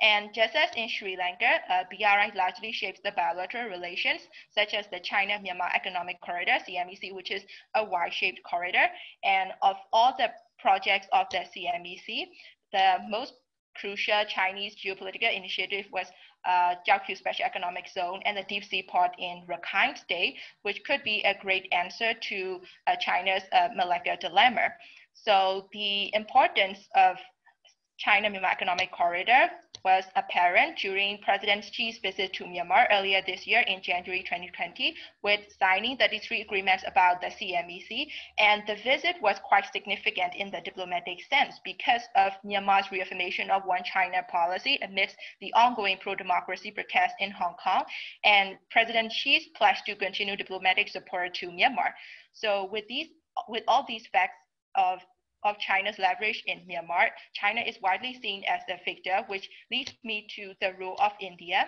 And just as in Sri Lanka, uh, BRI largely shapes the bilateral relations, such as the China-Myanmar Economic Corridor, CMEC, which is a Y-shaped corridor. And of all the projects of the CMEC, the most crucial Chinese geopolitical initiative was uh, Special Economic Zone and the deep sea port in Rakhine State, which could be a great answer to uh, China's uh, Malacca dilemma. So the importance of China-Myanmar Economic Corridor was apparent during President Xi's visit to Myanmar earlier this year in January 2020 with signing the three agreements about the CMEC. And the visit was quite significant in the diplomatic sense because of Myanmar's reaffirmation of one China policy amidst the ongoing pro-democracy protests in Hong Kong and President Xi's pledge to continue diplomatic support to Myanmar. So with these, with all these facts of of China's leverage in Myanmar, China is widely seen as the victor, which leads me to the role of India.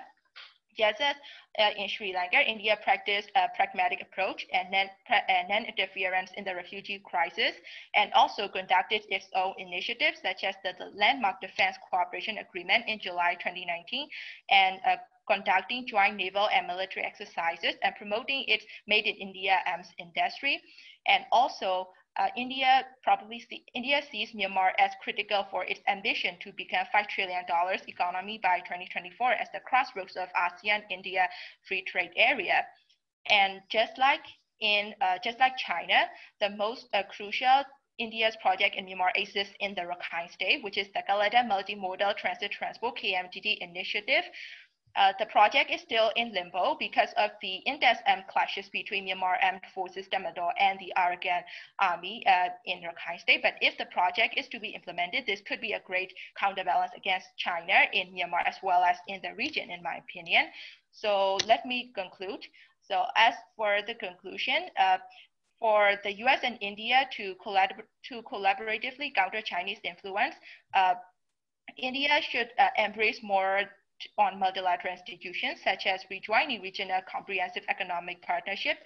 As uh, in Sri Lanka, India practiced a pragmatic approach and non-interference in the refugee crisis, and also conducted its own initiatives, such as the, the Landmark Defense Cooperation Agreement in July 2019, and uh, conducting joint naval and military exercises and promoting its made in India arms industry, and also uh, India probably see, India sees Myanmar as critical for its ambition to become $5 trillion economy by 2024 as the crossroads of ASEAN-India free trade area. And just like in, uh, just like China, the most uh, crucial India's project in Myanmar exists in the Rakhine State, which is the Kaladan Multimodal Transit Transport KMTT initiative, uh, the project is still in limbo because of the um, clashes between Myanmar Armed Forces Tatmadaw and the Arakan Army uh, in Rakhine State. But if the project is to be implemented, this could be a great counterbalance against China in Myanmar as well as in the region, in my opinion. So let me conclude. So as for the conclusion, uh, for the US and India to, collabor to collaboratively counter Chinese influence, uh, India should uh, embrace more on multilateral institutions, such as rejoining regional comprehensive economic partnership.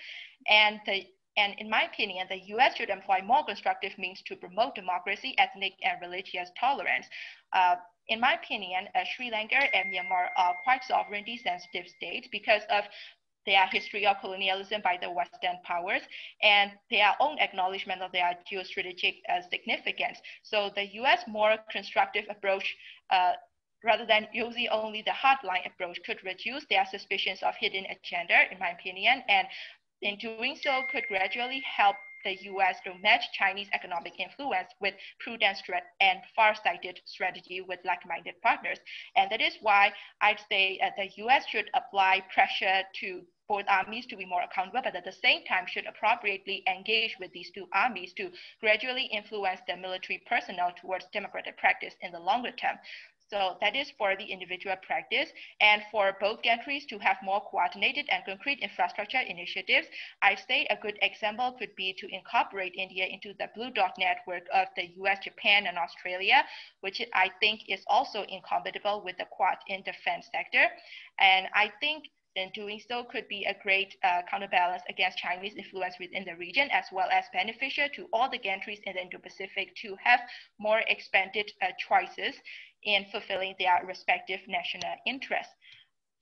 And, the, and in my opinion, the US should employ more constructive means to promote democracy, ethnic and religious tolerance. Uh, in my opinion, uh, Sri Lanka and Myanmar are quite sovereignty sensitive states because of their history of colonialism by the Western powers and their own acknowledgement of their geostrategic uh, significance. So the US more constructive approach uh, rather than using only the hardline approach could reduce their suspicions of hidden agenda, in my opinion, and in doing so could gradually help the US to match Chinese economic influence with prudent and far-sighted strategy with like-minded partners. And that is why I'd say uh, the US should apply pressure to both armies to be more accountable, but at the same time should appropriately engage with these two armies to gradually influence the military personnel towards democratic practice in the longer term. So that is for the individual practice. And for both countries to have more coordinated and concrete infrastructure initiatives, I say a good example could be to incorporate India into the Blue Dot network of the US, Japan, and Australia, which I think is also incompatible with the Quad in defense sector. And I think then doing so could be a great uh, counterbalance against Chinese influence within the region, as well as beneficial to all the countries in the Indo-Pacific to have more expanded uh, choices in fulfilling their respective national interests.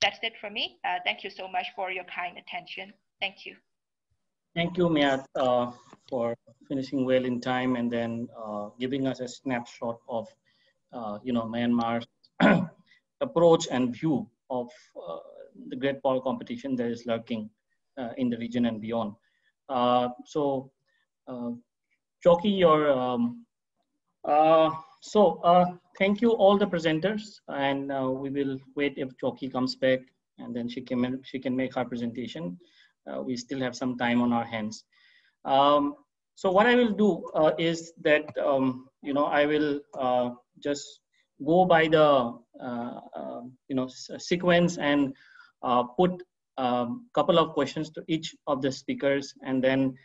That's it for me. Uh, thank you so much for your kind attention. Thank you. Thank you, Myat, uh, for finishing well in time and then uh, giving us a snapshot of, uh, you know, Myanmar's approach and view of uh, the great power competition that is lurking uh, in the region and beyond. so, uh, Chokey, your um, so thank you all the presenters and uh, we will wait if Chokey comes back and then she can, she can make her presentation. Uh, we still have some time on our hands. Um, so what I will do uh, is that, um, you know, I will uh, just go by the, uh, uh, you know, sequence and put a um, couple of questions to each of the speakers and then,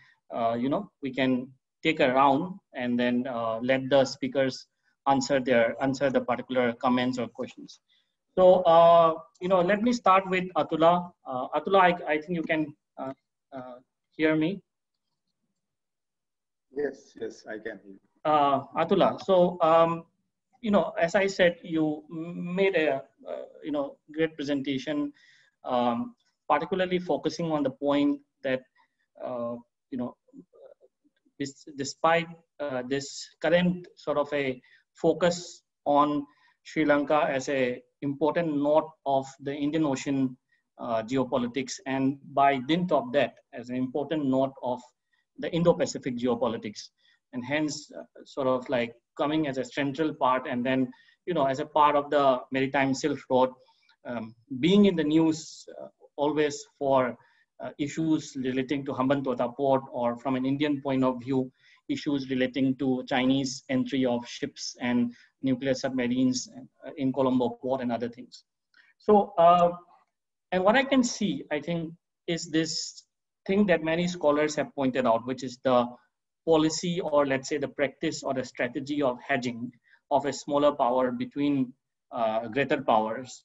you know, we can take a round and then let the speakers answer their answer the particular comments or questions. So uh, you know, let me start with Athula. Uh, Athula, I, I think you can uh, uh hear me. Yes, yes, I can hear. Uh, Athula, so um, you know, as I said, you made a uh, you know great presentation, um, particularly focusing on the point that you know, despite this current sort of a focus on Sri Lanka as a important node of the Indian Ocean uh, geopolitics. And by dint of that as an important node of the Indo-Pacific geopolitics. And hence uh, sort of like coming as a central part and then you know as a part of the maritime Silk Road um, being in the news uh, always for uh, issues relating to Hambantota port or from an Indian point of view issues relating to Chinese entry of ships and nuclear submarines uh, in Colombo port and other things. So, uh, and what I can see, I think, is this thing that many scholars have pointed out, which is the policy or let's say the practice or the strategy of hedging of a smaller power between uh, greater powers.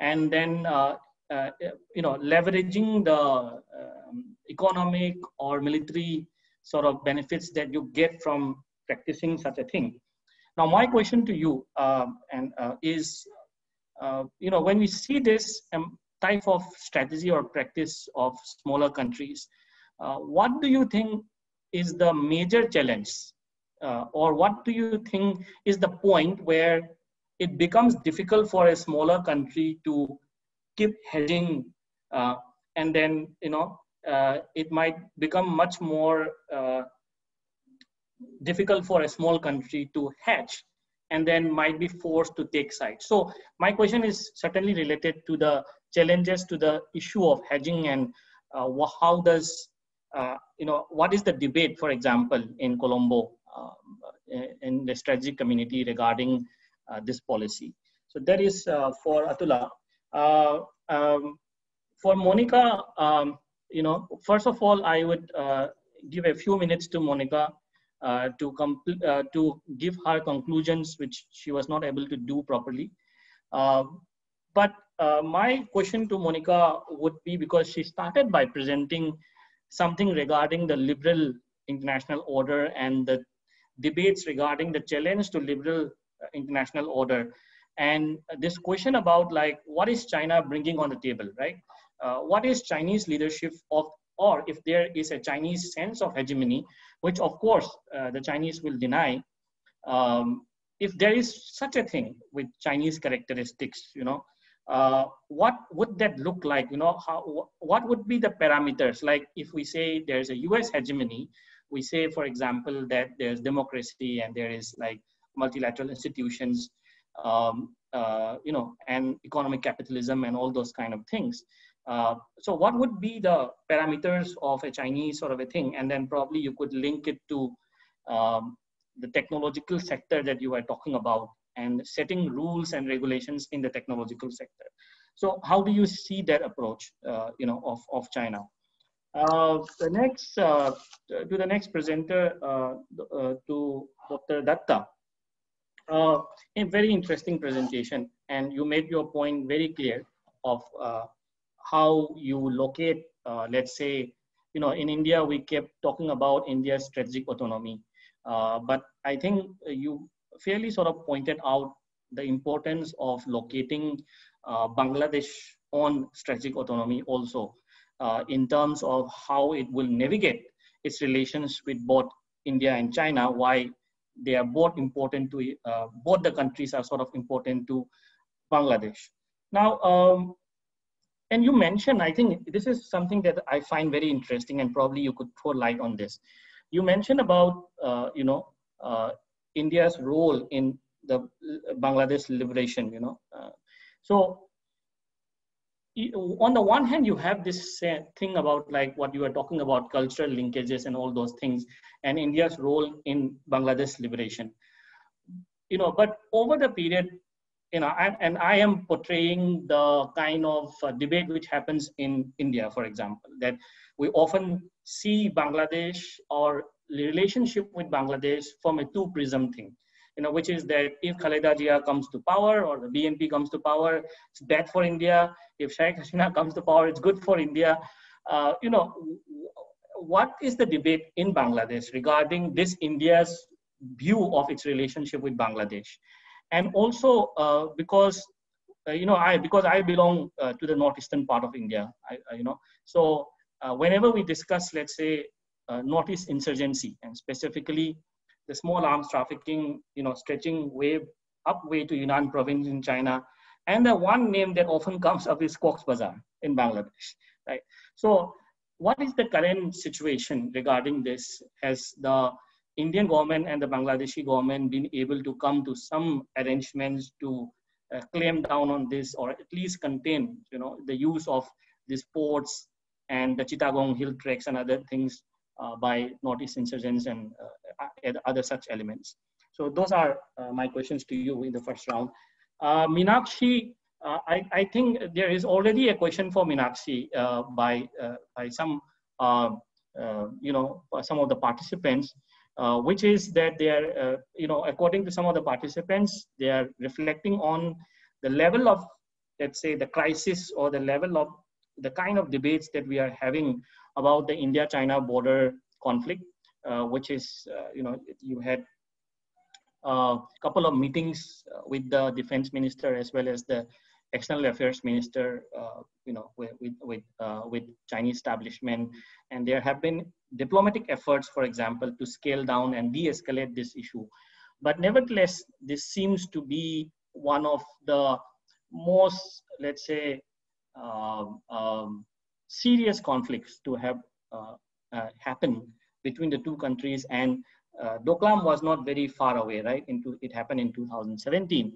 And then, uh, uh, you know, leveraging the um, economic or military sort of benefits that you get from practicing such a thing. Now, my question to you uh, and uh, is, uh, you know, when we see this um, type of strategy or practice of smaller countries, uh, what do you think is the major challenge, uh, or what do you think is the point where it becomes difficult for a smaller country to keep hedging, uh, and then you know it might become much more uh, difficult for a small country to hedge and then might be forced to take sides. So my question is certainly related to the challenges to the issue of hedging and uh, how does, uh, you know, what is the debate, for example, in Colombo, um, in the strategic community regarding uh, this policy. So that is uh, for Athula. Um, for Monika, um, you know, first of all, I would uh, give a few minutes to Monika uh, to complete uh, to give her conclusions, which she was not able to do properly. Um, but uh, my question to Monika would be because she started by presenting something regarding the liberal international order and the debates regarding the challenge to liberal uh, international order and this question about like what is china bringing on the table right uh, what is Chinese leadership of, or if there is a Chinese sense of hegemony, which of course uh, the Chinese will deny, um, if there is such a thing with Chinese characteristics, you know, uh, what would that look like? You know, how, what would be the parameters? Like if we say there's a US hegemony, we say, for example, that there's democracy and there is like multilateral institutions, um, uh, you know, and economic capitalism and all those kind of things. Uh, so what would be the parameters of a Chinese sort of a thing? And then probably you could link it to um, the technological sector that you were talking about and setting rules and regulations in the technological sector. So how do you see that approach, uh, you know, of, of China? Uh, the next, uh, to the next presenter, uh, to Dr. Datta. A very interesting presentation, and you made your point very clear of how you locate, let's say, you know, in India, we kept talking about India's strategic autonomy. but I think you fairly sort of pointed out the importance of locating uh, Bangladesh on strategic autonomy also uh, in terms of how it will navigate its relations with both India and China, why they are both important to, uh, both the countries are sort of important to Bangladesh. Now, um, and you mentioned, I think this is something that I find very interesting and probably you could throw light on this. You mentioned about, uh, you know, uh, India's role in the Bangladesh liberation, you know. Uh, so on the one hand, you have this thing about like what you were talking about, cultural linkages and all those things, and India's role in Bangladesh liberation. You know, but over the period, you know, and I am portraying the kind of uh, debate which happens in India, for example, that we often see Bangladesh or relationship with Bangladesh from a two prism thing you know, which is that if Khaleda Zia comes to power or the BNP comes to power, it's bad for India. If Sheikh Hasina comes to power, it's good for India. Uh, you know, what is the debate in Bangladesh regarding this India's view of its relationship with Bangladesh? And also uh, because, uh, you know, I, because I belong uh, to the northeastern part of India, I, you know, so uh, whenever we discuss, let's say, uh, northeast insurgency and specifically the small arms trafficking, you know, stretching way up way to Yunnan province in China. And the one name that often comes up is Cox's Bazar in Bangladesh, right? So what is the current situation regarding this? Has the Indian government and the Bangladeshi government been able to come to some arrangements to uh, claim down on this or at least contain, you know, the use of these ports and the Chittagong hill tracts and other things uh, by Northeast insurgents and uh, other such elements. So those are uh, my questions to you in the first round. Meenakshi, I, I, think there is already a question for Meenakshi by, by some, you know, some of the participants. Uh, which is that they are, uh, you know, according to some of the participants, they are reflecting on the level of, let's say, the crisis or the level of the kind of debates that we are having about the India-China border conflict, uh, which is, uh, you know, you had a uh, couple of meetings uh, with the defense minister as well as the external affairs minister, uh, you know, with with with, uh, with, Chinese establishment, and there have been diplomatic efforts, for example, to scale down and de-escalate this issue. But nevertheless, this seems to be one of the most, let's say, um, um, serious conflicts to have uh, uh, happen between the two countries and uh, Doklam was not very far away, right? Into it happened in 2017.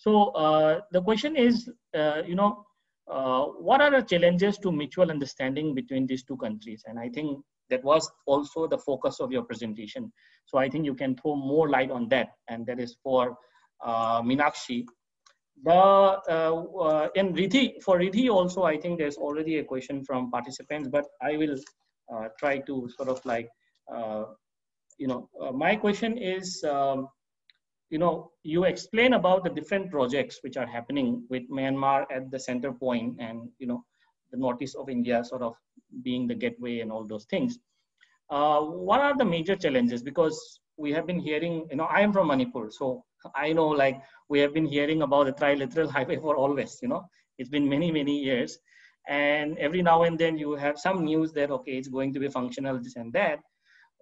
So uh, the question is, uh, you know, uh, what are the challenges to mutual understanding between these two countries? And I think that was also the focus of your presentation. So I think you can throw more light on that, and that is for uh, Meenakshi. The uh, uh, in Riddhi for Riddhi also I think there's already a question from participants, but I will uh, try to sort of like you know my question is um, you know you explain about the different projects which are happening with Myanmar at the center point and you know the northeast of India sort of being the gateway and all those things. Uh, what are the major challenges? Because we have been hearing, you know, I am from Manipur, so I know like we have been hearing about the trilateral highway for always, you know, it's been many, many years. And every now and then you have some news that, okay, it's going to be functional, this and that.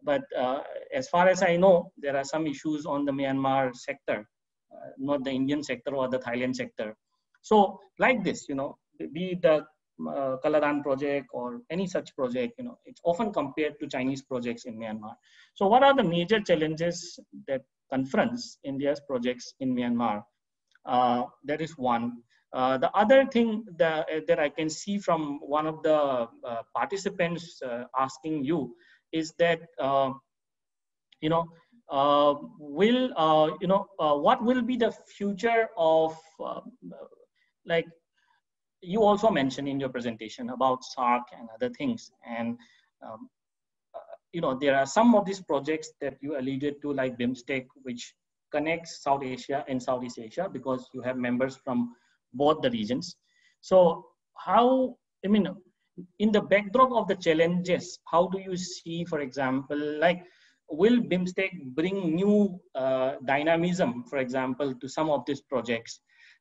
But uh, as far as I know, there are some issues on the Myanmar sector, uh, not the Indian sector or the Thailand sector. So like this, you know, be the uh, Kaladan project or any such project, you know, it's often compared to Chinese projects in Myanmar. So what are the major challenges that confronts India's projects in Myanmar? Uh, that is one. Uh, the other thing that, that I can see from one of the uh, participants asking you is that, uh, you know, uh, will uh, you know what will be the future of like you also mentioned in your presentation about SAARC and other things. And um, you know there are some of these projects that you alluded to like BIMSTEC which connects South Asia and Southeast Asia because you have members from both the regions. So how I mean in the backdrop of the challenges how do you see for example like will BIMSTEC bring new uh, dynamism, for example, to some of these projects?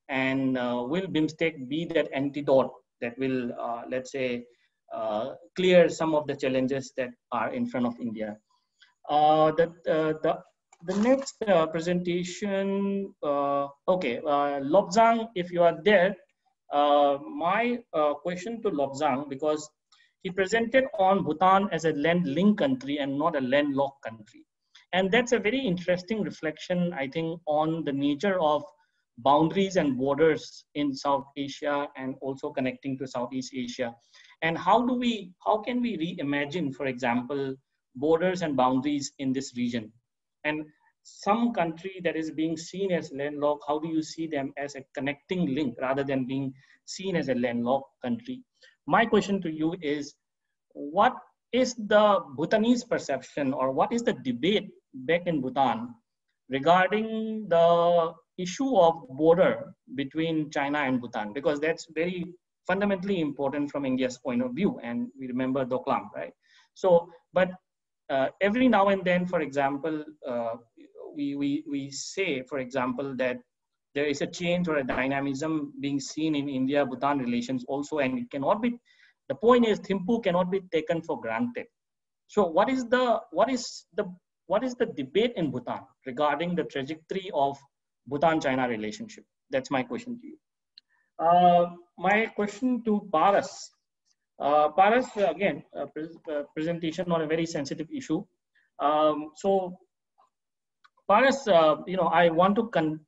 And uh, will BIMSTEC be that antidote that will, uh, let's say, uh, clear some of the challenges that are in front of India? Uh, the, uh, the, the next presentation, okay, Lobzang, if you are there, Uh, my uh, question to Lobzang, because he presented on Bhutan as a land-linked country and not a landlocked country. And that's a very interesting reflection, I think, on the nature of boundaries and borders in South Asia and also connecting to Southeast Asia. And how do we, how can we reimagine, for example, borders and boundaries in this region? And some country that is being seen as landlocked, how do you see them as a connecting link rather than being seen as a landlocked country? my question to you is what is the Bhutanese perception or what is the debate back in Bhutan regarding the issue of border between China and Bhutan? Because that's very fundamentally important from India's point of view. And we remember Doklam, right? So, but uh, every now and then, for example, uh, we, we, we say, for example, that there is a change or a dynamism being seen in India-Bhutan relations also, and it cannot be, the point is Thimphu cannot be taken for granted. So what is the, what is the, what is the debate in Bhutan regarding the trajectory of Bhutan-China relationship? That's my question to you. Uh, my question to Paras. Uh, Paras, again, uh, pre presentation on a very sensitive issue. Um, so Paras, uh, you know, I want to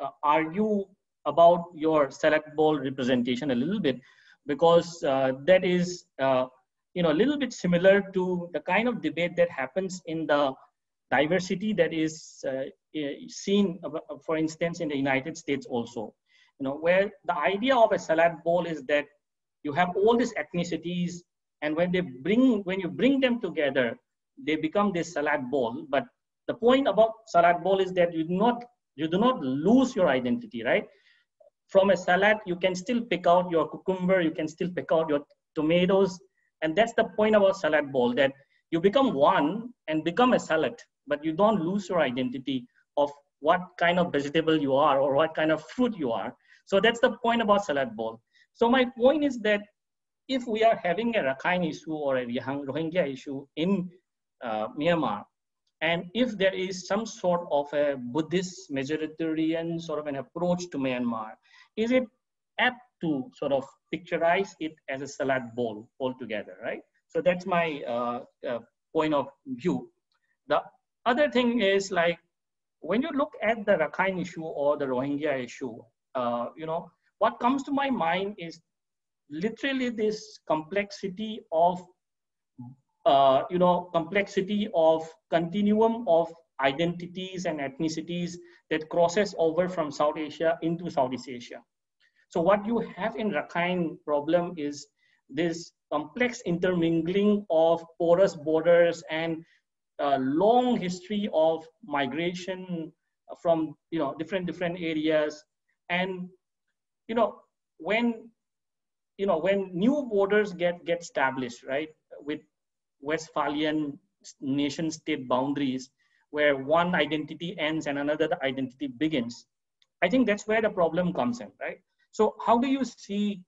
uh, argue about your salad bowl representation a little bit because uh, that is uh, you know a little bit similar to the kind of debate that happens in the diversity that is uh, seen uh, for instance in the united states also. You know where the idea of a salad bowl is that you have all these ethnicities and when they bring when you bring them together they become this salad bowl but the point about salad bowl is that you do not you do not lose your identity, right? From a salad, you can still pick out your cucumber, you can still pick out your tomatoes. And that's the point about salad bowl that you become one and become a salad, but you don't lose your identity of what kind of vegetable you are or what kind of fruit you are. So that's the point about salad bowl. So my point is that if we are having a Rakhine issue or a Rohingya issue in uh, Myanmar, and if there is some sort of a Buddhist majoritarian sort of an approach to Myanmar, is it apt to sort of picturize it as a salad bowl altogether, right? So that's my uh, uh, point of view. The other thing is like, when you look at the Rakhine issue or the Rohingya issue, uh, you know, what comes to my mind is literally this complexity of uh, you know, complexity of continuum of identities and ethnicities that crosses over from South Asia into Southeast Asia. So what you have in Rakhine problem is this complex intermingling of porous borders and a long history of migration from you know different different areas and you know when you know when new borders get get established right with Westphalian nation state boundaries where one identity ends and another identity begins. I think that's where the problem comes in, right? So how do you see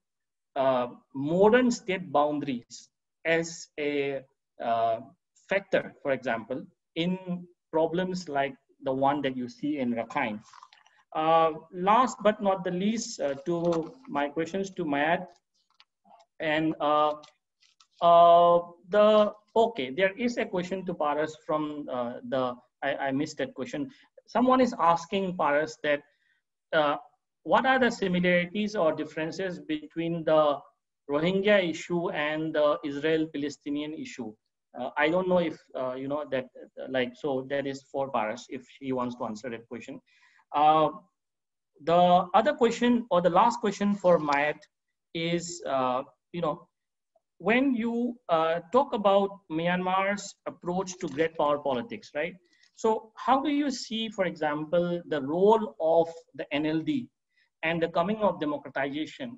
uh, modern state boundaries as a uh, factor, for example, in problems like the one that you see in Rakhine? Uh, last but not the least, uh, to my questions to Myat, and uh, the Okay, there is a question to Paras from uh, the, I, I, missed that question. Someone is asking Paras that uh, what are the similarities or differences between the Rohingya issue and the Israel-Palestinian issue? uh, I don't know if uh, you know that like so that is for Paras if he wants to answer that question. Uh, the other question or the last question for Myat is you know when you uh, talk about Myanmar's approach to great power politics, right? So how do you see, for example, the role of the NLD and the coming of democratization,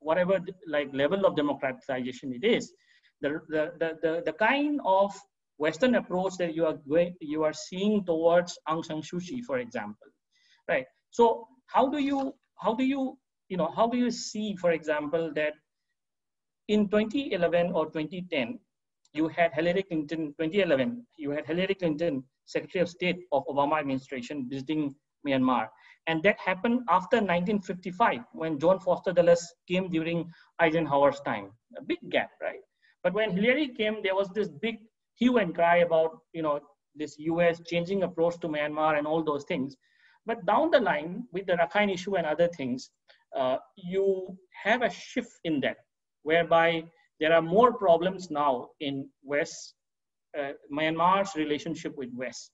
whatever like level of democratization it is, the, the, the, the, the kind of Western approach that you are going, you are seeing towards Aung San Suu Kyi, for example, right? So how do you, how do you, you know, how do you see, for example, that in 2011 or 2010, you had Hillary Clinton, 2011, you had Hillary Clinton, Secretary of State of Obama administration visiting Myanmar. And that happened after 1955 when John Foster Dulles came during Eisenhower's time. A big gap, right? But when Hillary came, there was this big hue and cry about, you know, this US changing approach to Myanmar and all those things. But down the line, with the Rakhine issue and other things, uh, you have a shift in that whereby there are more problems now in West, uh, Myanmar's relationship with West.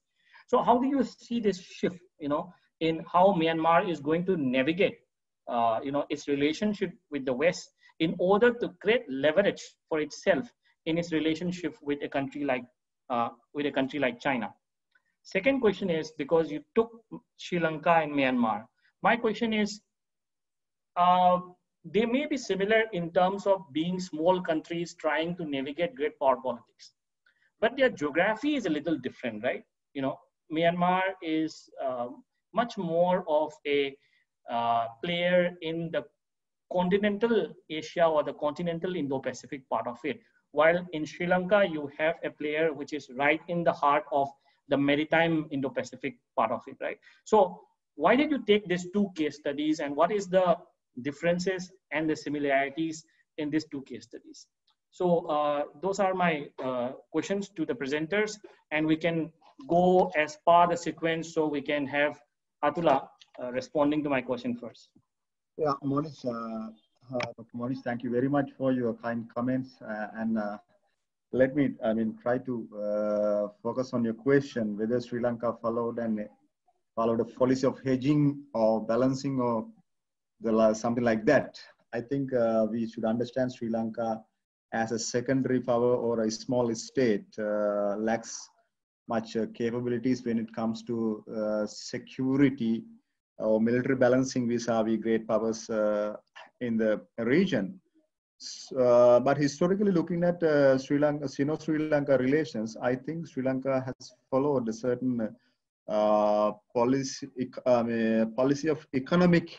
So how do you see this shift, you know, in how Myanmar is going to navigate, uh, you know, its relationship with the West in order to create leverage for itself in its relationship with a country like, uh, with a country like China? Second question is, because you took Sri Lanka and Myanmar, my question is, uh, they may be similar in terms of being small countries trying to navigate great power politics. But their geography is a little different, right? You know, Myanmar is uh, much more of a uh, player in the continental Asia or the continental Indo-Pacific part of it. While in Sri Lanka, you have a player which is right in the heart of the maritime Indo-Pacific part of it, right? So why did you take these two case studies and what is the differences and the similarities in these two case studies. So uh, those are my uh, questions to the presenters and we can go as per the sequence so we can have Athula uh, responding to my question first. Yeah, Monish, uh, uh, Monish, thank you very much for your kind comments uh, and let me, I mean, try to focus on your question whether Sri Lanka followed and followed a policy of hedging or balancing or the, something like that. I think uh, we should understand Sri Lanka as a secondary power or a small state uh, lacks much uh, capabilities when it comes to uh, security or military balancing vis-a-vis great powers uh, in the region. Uh, but historically looking at Sri Lanka, Sino-Sri Lanka relations, I think Sri Lanka has followed a certain uh, policy, um, policy of economic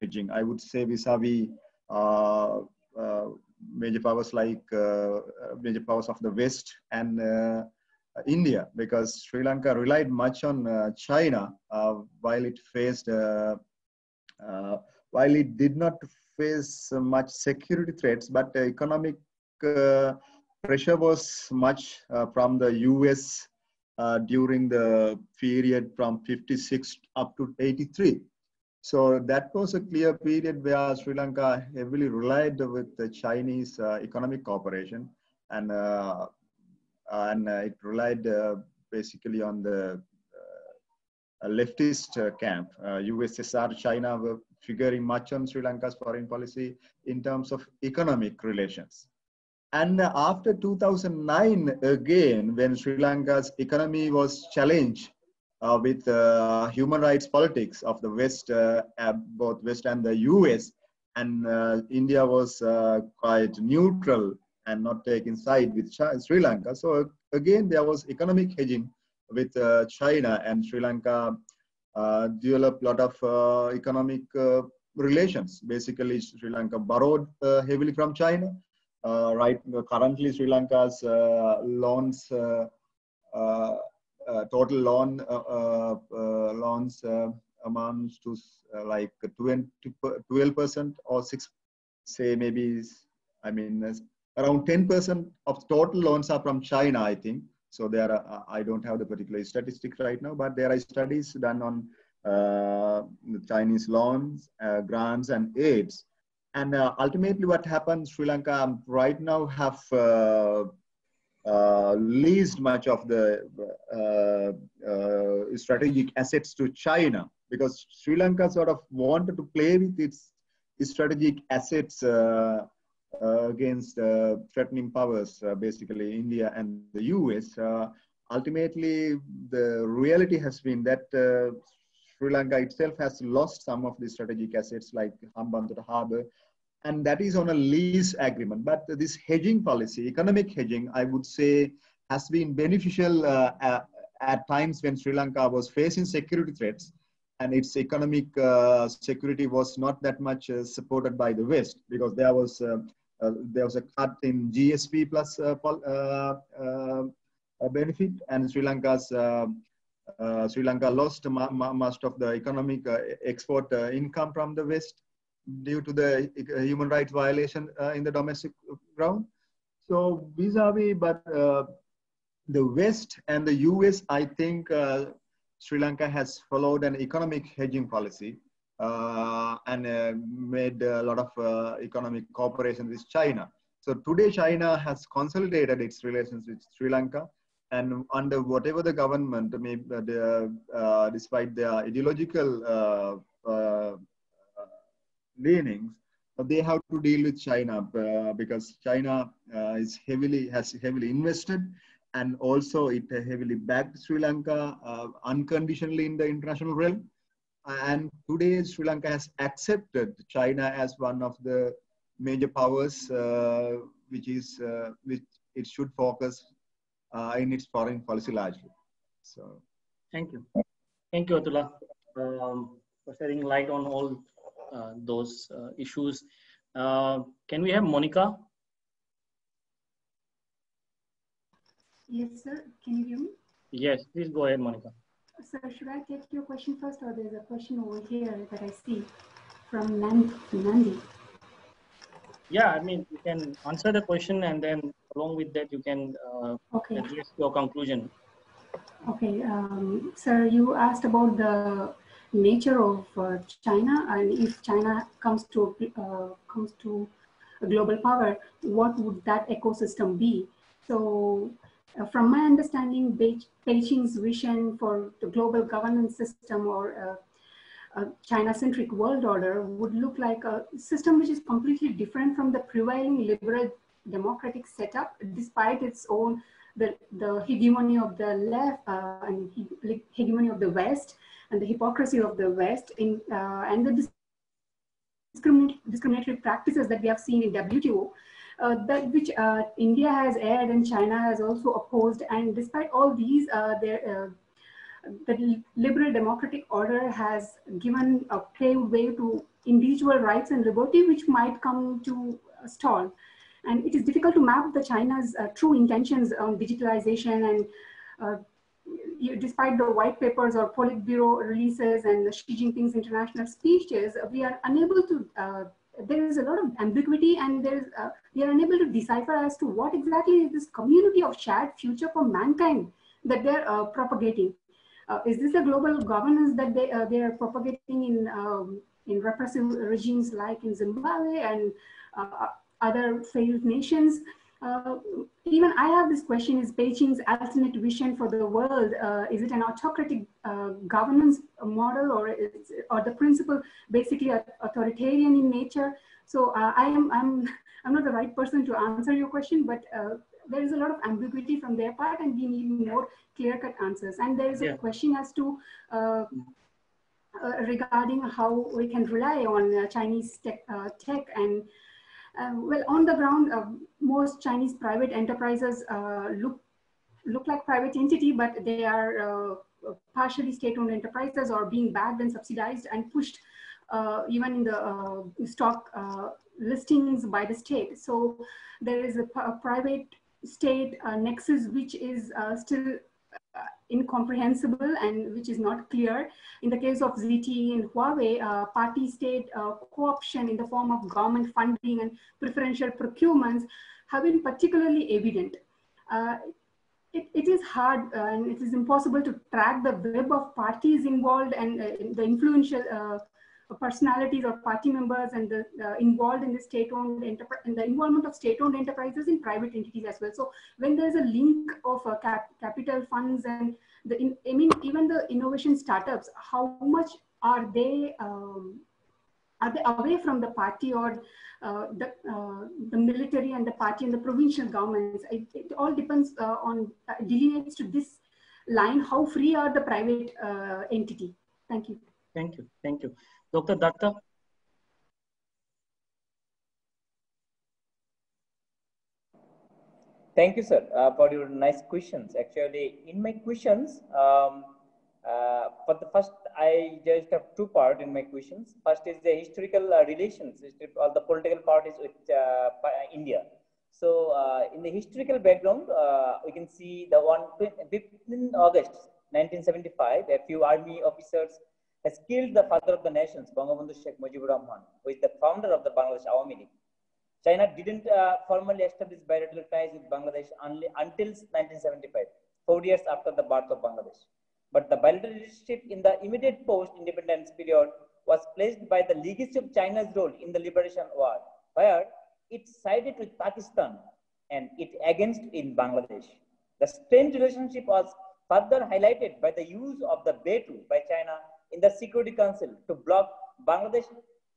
hedging, I would say vis-a-vis uh, uh, major powers like uh, major powers of the West and India, because Sri Lanka relied much on China while it faced, while it did not face much security threats, but economic pressure was much from the US uh, during the period from 56 up to 83. So that was a clear period where Sri Lanka heavily relied with the Chinese uh, economic cooperation and, uh, and uh, it relied uh, basically on the leftist camp. USSR, China were figuring much on Sri Lanka's foreign policy in terms of economic relations. And after 2009, again, when Sri Lanka's economy was challenged uh, with uh, human rights politics of the West, uh, both West and the US, and uh, India was uh, quite neutral and not taking side with China, Sri Lanka. So again, there was economic hedging with uh, China and Sri Lanka developed a lot of economic relations. Basically, Sri Lanka borrowed heavily from China Uh, right currently Sri Lanka's uh, loans uh, uh, uh total loan loans amounts to like 12 percent or six say maybe I mean around 10 percent of total loans are from China I think so there are I don't have the particular statistics right now but there are studies done on uh, Chinese loans, uh, grants, and aids. And uh, ultimately, what happened, Sri Lanka um, right now have uh, uh, leased much of the uh, uh, strategic assets to China because Sri Lanka sort of wanted to play with its, strategic assets uh, against threatening powers, basically India and the US. ultimately, the reality has been that Sri Lanka itself has lost some of the strategic assets like Hambantota Harbour and that is on a lease agreement. But this hedging policy, economic hedging, I would say, has been beneficial uh, at, at, times when Sri Lanka was facing security threats, and its economic uh, security was not that much uh, supported by the West because there was uh, uh, there was a cut in GSP plus uh, benefit, and Sri Lanka's Sri Lanka lost most of the economic export income from the West due to the uh, human rights violation uh, in the domestic ground. So vis-a-vis, but uh, the West and the US, I think Sri Lanka has followed an economic hedging policy uh, and uh, made a lot of uh, economic cooperation with China. So today China has consolidated its relations with Sri Lanka and under whatever the government, may, despite their ideological leanings, but they have to deal with China uh, because China uh, is heavily has heavily invested, and also it heavily backed Sri Lanka uh, unconditionally in the international realm. And today, Sri Lanka has accepted China as one of the major powers, uh, which is uh, which it should focus uh, in its foreign policy largely. So, thank you, thank you, Athula, um, for shedding light on all those uh, issues. Uh, can we have Monika? Yes, sir. Can you hear me? Yes, please go ahead, Monika. Sir, should I take your question first or there's a question over here that I see from Nandi? Yeah, I mean, you can answer the question and then along with that, you can uh, okay. address your conclusion. Okay, um, sir, you asked about the nature of uh, China and if China comes to uh, comes to a global power, what would that ecosystem be? So, uh, from my understanding, Beijing's vision for the global governance system or uh, a China-centric world order would look like a system which is completely different from the prevailing liberal democratic setup, despite its own the, the hegemony of the left uh, and hegemony of the West and the hypocrisy of the West in, uh, and the discriminatory practices that we have seen in WTO, uh, that which uh, India has aired and China has also opposed. And despite all these, uh, there, uh, the liberal democratic order has given a paved way to individual rights and liberty, which might come to stall. And it is difficult to map the China's uh, true intentions on digitalization and despite the white papers or Politburo releases and the Xi Jinping's international speeches, we are unable to, uh, there is a lot of ambiguity and there is, uh, we are unable to decipher as to what exactly is this community of shared future for mankind that they're uh, propagating. Uh, is this a global governance that they, uh, they are propagating in, um, in repressive regimes like in Zimbabwe and uh, other failed nations? Uh, even I have this question, is Beijing's ultimate vision for the world, uh, is it an autocratic uh, governance model or, is, or the principle basically authoritarian in nature? So uh, I am, I'm, I'm not the right person to answer your question, but uh, there is a lot of ambiguity from their part and we need more clear-cut answers. And there is a question as to uh, regarding how we can rely on Chinese tech, tech and well, on the ground, uh, most Chinese private enterprises uh, look look like private entity, but they are partially state-owned enterprises or being backed and subsidized and pushed even in the stock listings by the state. So there is a, a private state uh, nexus which is uh, still incomprehensible and which is not clear. In the case of ZTE and Huawei, uh, party state uh, co-option in the form of government funding and preferential procurements have been particularly evident. Uh, it, it is hard uh, and it is impossible to track the web of parties involved and uh, the influential uh, personalities or party members and the uh, involved in the state-owned enterprise in the involvement of state-owned enterprises in private entities as well. So when there's a link of uh, cap capital funds and the in, I mean even the innovation startups, how much are they um, are they away from the party or uh, the uh, the military and the party and the provincial governments? It, it all depends uh, on uh, delineates to this line. How free are the private entity? Thank you. Thank you. Thank you. Dr. Datta? Thank you, sir, uh, for your nice questions. Actually, in my questions, um, uh, for the first, I just have two parts in my questions. First is the historical uh, relations all the political parties with uh, India. So, uh, in the historical background, uh, we can see the one 15 August 1975, a few army officers has killed the father of the nations, Bangabandhu Sheikh Mujibur Rahman, who is the founder of the Bangladesh Awami League. China didn't uh, formally establish bilateral ties with Bangladesh only until 1975, four years after the birth of Bangladesh. But the bilateral relationship in the immediate post-independence period was placed by the legacy of China's role in the liberation war, where it sided with Pakistan and it against in Bangladesh. The strained relationship was further highlighted by the use of the veto by China in the Security Council to block Bangladesh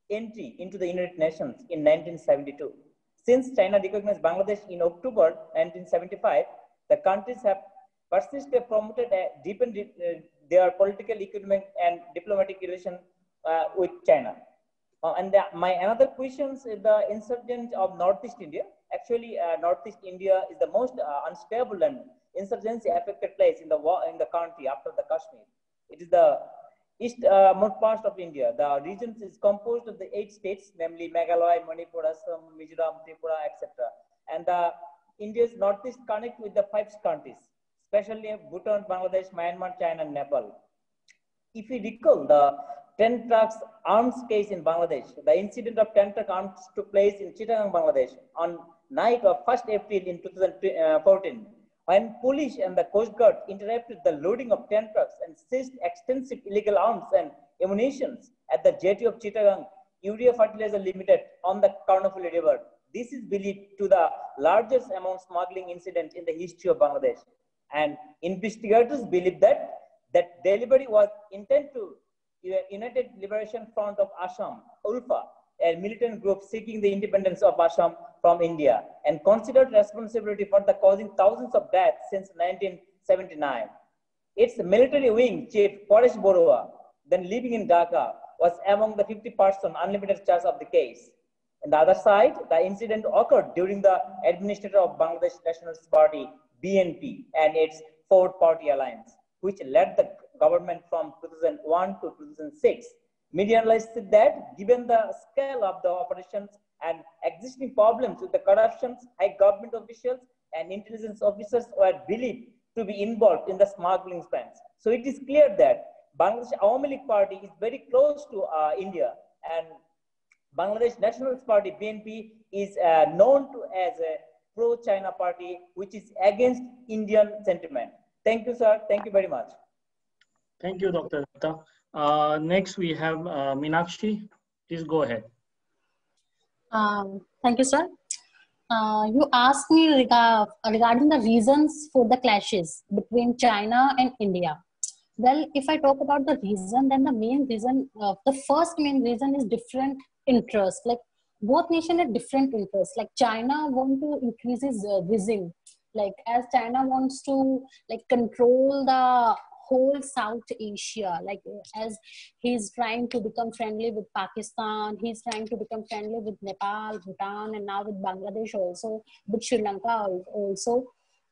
entry into the United Nations in 1972. Since China recognized Bangladesh in October 1975, the countries have persistently promoted a deepened uh, their political, economic, and diplomatic relation uh, with China. Uh, and the, my another question is the insurgence of Northeast India. Actually, uh, Northeast India is the most uh, unstable and insurgency affected place in the in the country after the Kashmir. It is the east uh, part of India. The region is composed of the eight states, namely Meghalaya, Manipur, Assam, Mizoram, Tripura, etc. And the India's northeast connect with the five countries, especially Bhutan, Bangladesh, Myanmar, China, and Nepal. If we recall the 10 trucks arms case in Bangladesh, the incident of 10 truck arms took place in Chittagong, Bangladesh on night of 1st April in 2014 when police and the Coast Guard interrupted the loading of 10 trucks and seized extensive illegal arms and ammunition at the jetty of Chittagong, Urea Fertilizer Limited on the Karnafuli River. This is believed to the largest amount smuggling incident in the history of Bangladesh. And investigators believe that that delivery was intended to the United Liberation Front of Assam, ULFA, a militant group seeking the independence of Assam from India and considered responsibility for the causing thousands of deaths since 1979. Its military wing chief, Paresh Barua, then living in Dhaka, was among the 50 person unlimited charge of the case. On the other side, the incident occurred during the administrator of Bangladesh Nationalist Party, BNP, and its four party alliance, which led the government from 2001 to 2006 Media analysts said that given the scale of the operations and existing problems with the corruptions, high government officials and intelligence officers were believed to be involved in the smuggling plans. So it is clear that Bangladesh Awami League Party is very close to uh, India and Bangladesh Nationalist Party, BNP, is uh, known to as a pro-China party, which is against Indian sentiment. Thank you, sir. Thank you very much. Thank you, Dr. Uh, next, we have uh, Meenakshi. Please go ahead. Um, thank you, sir. Uh, you asked me rega regarding the reasons for the clashes between China and India. Well, if I talk about the reason, then the main reason, uh, the first main reason is different interests. Like both nations have different interests. Like China want to increase its uh. Like as China wants to like control the whole South Asia. Like as he's trying to become friendly with Pakistan, he's trying to become friendly with Nepal, Bhutan, and now with Bangladesh also, with Sri Lanka also.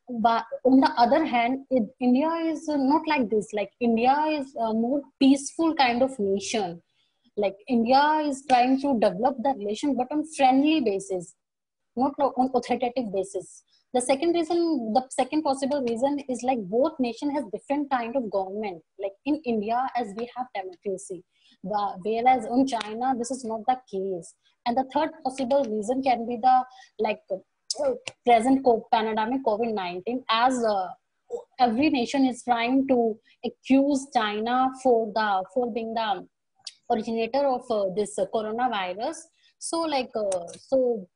But on the other hand, it, India is uh, not like this. Like India is a more peaceful kind of nation. Like India is trying to develop the relation, but on friendly basis, not on authoritative basis the second reason the second possible reason is like both nation has different kind of government like in india as we have democracy whereas in china this is not the case and the third possible reason can be the like present pandemic covid-19 as uh, every nation is trying to accuse china for the for being the originator of uh, this uh, coronavirus. So like, uh, so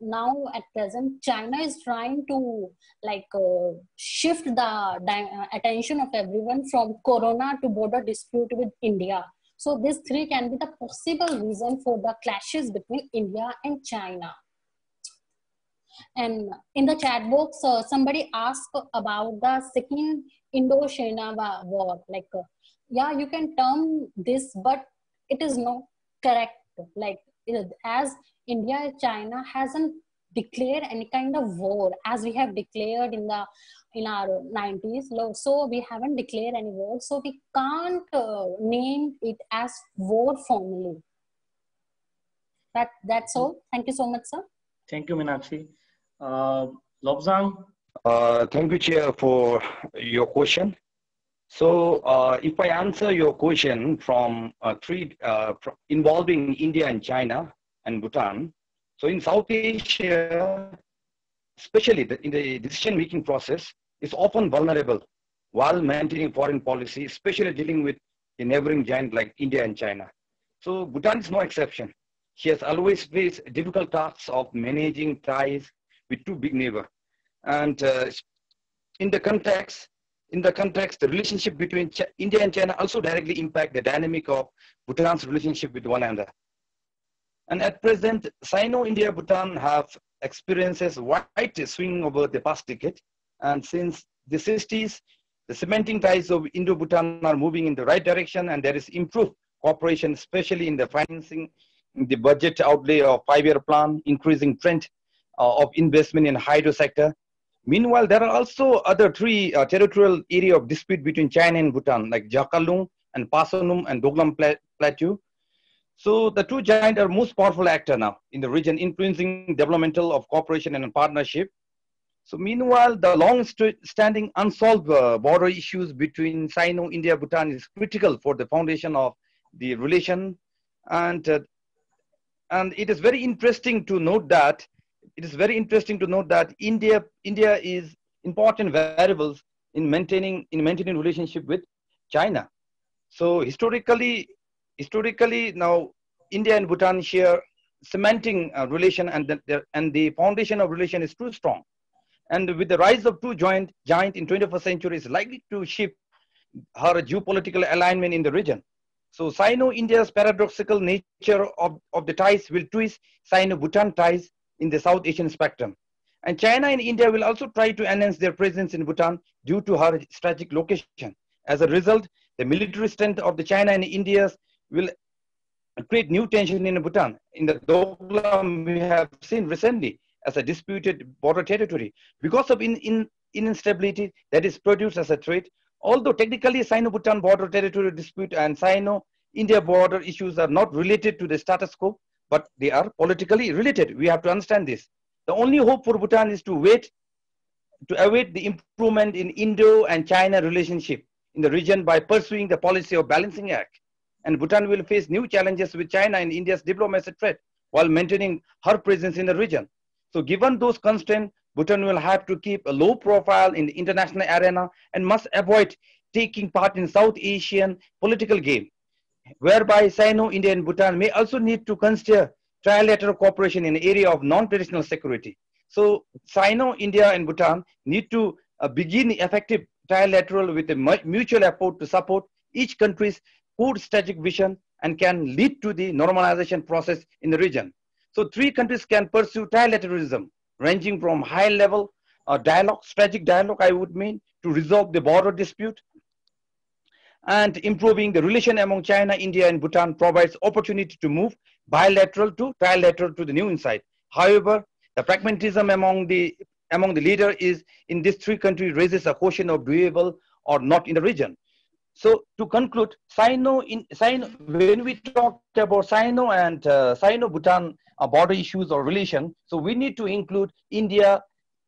now at present, China is trying to like uh, shift the uh, attention of everyone from corona to border dispute with India. So these three can be the possible reason for the clashes between India and China. And in the chat box, uh, somebody asked about the second Indo-China war. Like, uh, yeah, you can term this, but it is not correct. Like, as India, China hasn't declared any kind of war as we have declared in the in our 90s so we haven't declared any war. So we can't uh, name it as war formally. That that's all. Thank you so much sir. Thank you Meenakshi. uh, Lobzang uh, thank you chair for your question. So uh, if I answer your question from uh, three uh, involving India and China and Bhutan, so in South Asia, especially the, in the decision-making process, is often vulnerable while maintaining foreign policy, especially dealing with a neighboring giant like India and China. So Bhutan is no exception. She has always faced difficult tasks of managing ties with two big neighbors. And uh, in the context, in the context, the relationship between Ch India and China also directly impact the dynamic of Bhutan's relationship with one another. And at present, Sino-India Bhutan have experiences wide swing over the past decade. And since the 60s, the cementing ties of Indo-Bhutan are moving in the right direction and there is improved cooperation, especially in the financing, in the budget outlay of five-year plan, increasing trend uh, of investment in hydro sector, Meanwhile, there are also other three uh, territorial area of dispute between China and Bhutan, like Jakarlung and Pasamlung and Doklam Plateau. So the two giants are most powerful actor now in the region, influencing developmental of cooperation and partnership. So meanwhile, the long-standing unsolved uh, border issues between Sino-India, Bhutan is critical for the foundation of the relation. And, uh, and it is very interesting to note that it is very interesting to note that India, India is important variables in maintaining, in maintaining relationship with China. So historically, historically now India and Bhutan share cementing uh, relation and the, and the foundation of relation is too strong. And with the rise of two joint giant in 21st century is likely to shift her geopolitical alignment in the region. So Sino-India's paradoxical nature of, of the ties will twist Sino-Bhutan ties in the South Asian spectrum. And China and India will also try to enhance their presence in Bhutan due to her strategic location. As a result, the military strength of the China and India will create new tension in Bhutan. In the Doklam, we have seen recently as a disputed border territory because of in, in, instability that is produced as a threat. Although technically Sino-Bhutan border territory dispute and Sino-India border issues are not related to the status quo, but they are politically related. We have to understand this. The only hope for Bhutan is to wait, to await the improvement in Indo and China relationship in the region by pursuing the policy of balancing act. And Bhutan will face new challenges with China and India's diplomacy threat while maintaining her presence in the region. So given those constraints, Bhutan will have to keep a low profile in the international arena and must avoid taking part in South Asian political game whereby Sino-India and Bhutan may also need to consider trilateral cooperation in the area of non-traditional security. So Sino-India and Bhutan need to uh, begin effective trilateral with a mutual effort to support each country's core strategic vision and can lead to the normalization process in the region. So three countries can pursue trilateralism, ranging from high level uh, dialogue, strategic dialogue, I would mean, to resolve the border dispute and improving the relation among China, India, and Bhutan provides opportunity to move bilateral to trilateral to the new insight. However, the pragmatism among the among the leader is in these three countries raises a question of doable or not in the region. So to conclude, Sino, in, Sino when we talked about Sino and uh, Sino-Bhutan uh, border issues or relation, so we need to include India,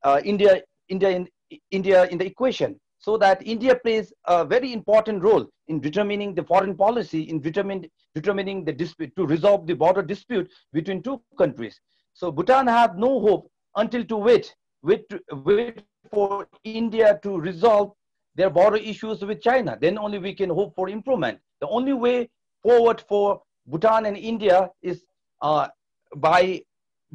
uh, India, India, in, India in the equation so that India plays a very important role in determining the foreign policy, in determining, determining the dispute, to resolve the border dispute between two countries. So Bhutan have no hope until to wait, wait, wait for India to resolve their border issues with China. Then only we can hope for improvement. The only way forward for Bhutan and India is uh, by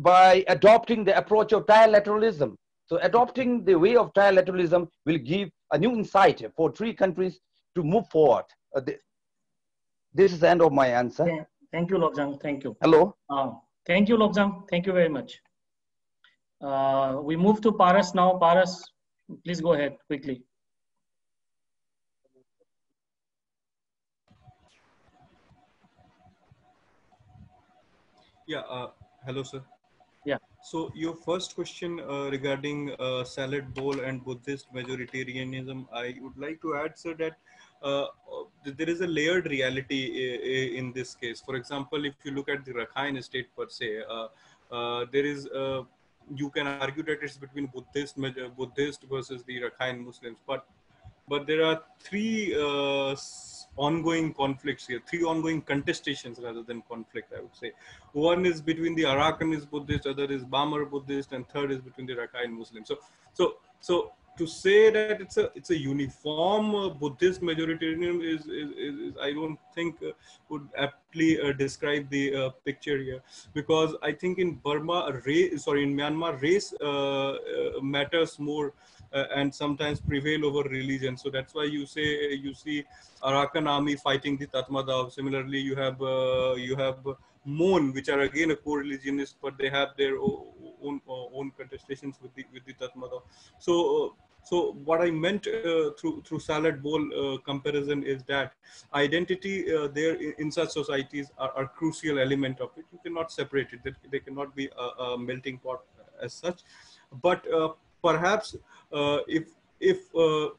by adopting the approach of trilateralism. So adopting the way of trilateralism will give a new insight for three countries to move forward. Uh, the, this is the end of my answer. Yeah. Thank you, Lobzang. Thank you. Hello. Uh, thank you, Lobzang. Thank you very much. Uh, we move to Paras now. Paras, please go ahead quickly. Yeah. Uh, hello, sir. Yeah. So your first question uh, regarding uh, salad bowl and Buddhist majoritarianism, I would like to add, sir, that uh, there is a layered reality in this case. For example, if you look at the Rakhine state per se, uh, uh, there is you can argue that it's between Buddhist Buddhist versus the Rakhine Muslims, but but there are three ongoing conflicts here, three ongoing contestations rather than conflict, I would say. One is between the Arakanese Buddhist, other is Bamar Buddhist, and third is between the Rakhine Muslims. So, so, so to say that it's a it's a uniform uh, Buddhist majoritarianism is, is, is, is, I don't think uh, would aptly uh, describe the uh, picture here because I think in Burma race sorry in Myanmar race uh, uh, matters more and sometimes prevail over religion so that's why you say you see Arakan army fighting the Tatmadaw similarly you have you have Mon which are again a co-religionist but they have their own own, own contestations with the with the Tatmadaw so so what I meant uh, through through salad bowl uh, comparison is that identity uh, there in, such societies are, are crucial element of it. You cannot separate it. They, they cannot be a, a, melting pot as such. But uh, perhaps uh, if if uh,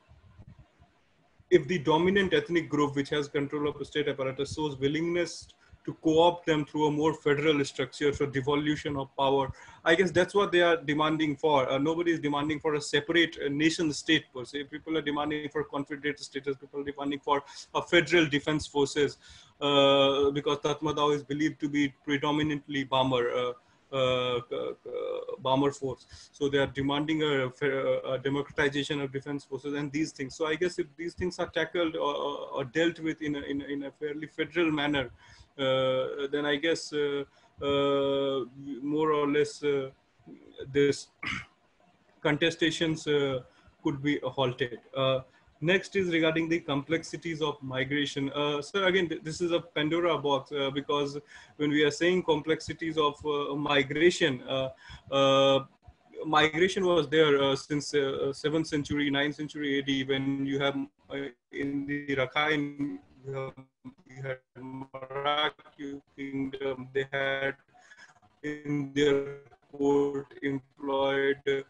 if the dominant ethnic group which has control of the state apparatus shows willingness to co-opt them through a more federal structure, so devolution of power. I guess that's what they are demanding for. Uh, nobody is demanding for a separate uh, nation state per se. People are demanding for confederate status. People are demanding for a federal defense forces uh, because Tatmadaw is believed to be predominantly Bamar. Uh, uh, Bamar force. So they are demanding a, a, democratization of defense forces and these things. So I guess if these things are tackled or, or dealt with in a, in in a fairly federal manner, uh, then I guess uh, uh, more or less this contestations could be halted. Next is regarding the complexities of migration. Uh, so again, th this is a Pandora box uh, because when we are saying complexities of uh, migration, migration was there since 7th century, 9th century AD when you have in the Rakhine you had Mrauk U Kingdom, they had in their court employed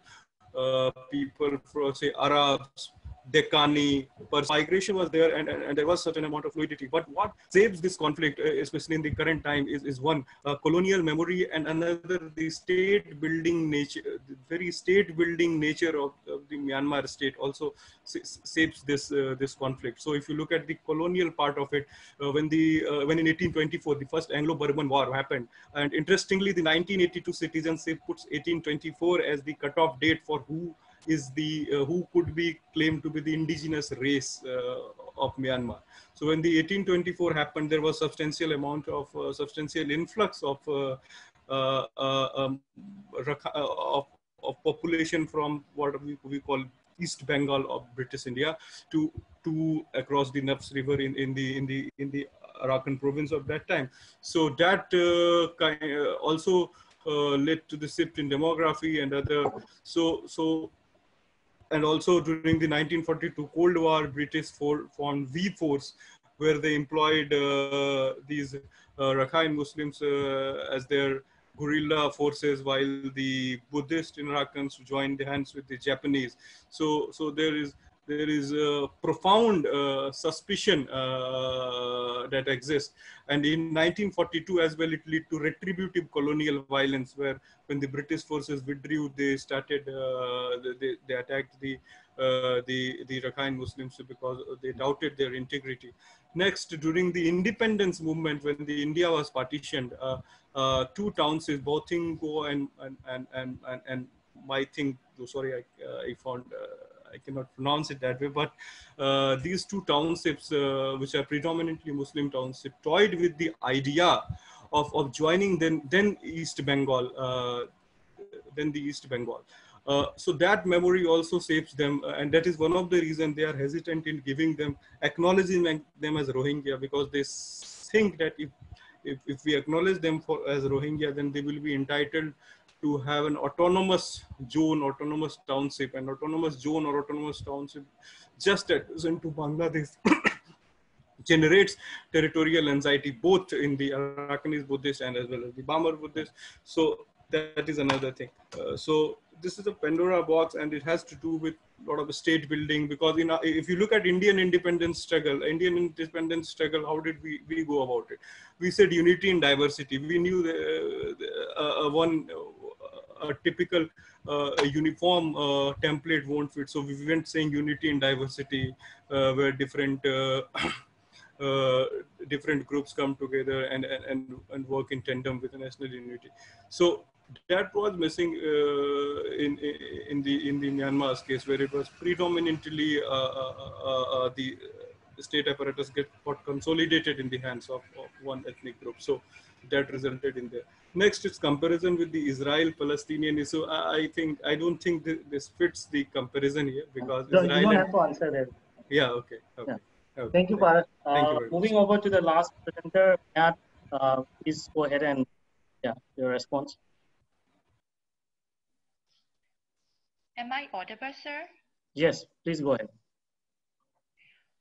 uh, people from say Arabs, Deccani, migration was there and, and, and, there was certain amount of fluidity. But what saves this conflict, uh, especially in the current time, is, is one, uh, colonial memory and another, the state building nature, the very state building nature of, of the Myanmar state also saves this, uh, this conflict. So if you look at the colonial part of it, uh, when, the, uh, when in 1824, the first Anglo-Burman war happened, and interestingly, the 1982 citizenship puts 1824 as the cutoff date for who is the uh, who could be claimed to be the indigenous race uh, of Myanmar. So when the 1824 happened, there was substantial amount of uh, substantial influx of um, of, of population from what we, we call East Bengal of British India to to across the Nafs River in, in the in the in the Arakan province of that time. So that uh, kind, uh, also uh, led to the shift in demography and other. So so and also during the 1942 Cold War, British for, formed V Force, where they employed uh, these uh, Rakhine Muslims uh, as their guerrilla forces, while the Buddhist Irakans joined hands with the Japanese. So, so there is there is a profound uh, suspicion uh, that exists. And in 1942 as well, it led to retributive colonial violence where when the British forces withdrew, they started, uh, they, they attacked the, uh, the, the Rakhine Muslims because they doubted their integrity. Next, during the independence movement, when the India was partitioned, uh, uh, two towns is Buthidaung and, and, and, and, and, and my thing, sorry, I, I found I cannot pronounce it that way, but uh, these two townships, uh, which are predominantly Muslim townships, toyed with the idea of, of joining then, then East Bengal, uh, then the East Bengal. Uh, so that memory also saves them, uh, and that is one of the reasons they are hesitant in giving them, acknowledging them as Rohingya, because they think that if, if, if we acknowledge them for, as Rohingya, then they will be entitled to have an autonomous zone, autonomous township, an autonomous zone or autonomous township just adjacent to Bangladesh generates territorial anxiety both in the Arakanese Buddhist and as well as the Bamar Buddhist. So that is another thing. Uh, so this is a Pandora box and it has to do with a lot of state building because you know if you look at Indian independence struggle, Indian independence struggle, how did we, we go about it? We said unity and diversity. We knew the, the uh, one a typical uh, a uniform uh, template won't fit. So we went saying unity and diversity, uh, where different uh, uh, different groups come together and, and, and work in tandem with the national unity. So that was missing uh, in, in the in the Myanmar's case, where it was predominantly the state apparatus get got consolidated in the hands of, of one ethnic group. So that resulted in there. Next, it's comparison with the Israel-Palestinian issue. I, I, think I don't think th this fits the comparison here because no, Israel you don't have to answer that. Yeah. Okay. Okay. Yeah. okay. Thank you, Bharat. Thank you uh, moving over to the last presenter, Myat, uh, please go ahead and yeah, your response. Am I audible, sir? Yes, please go ahead.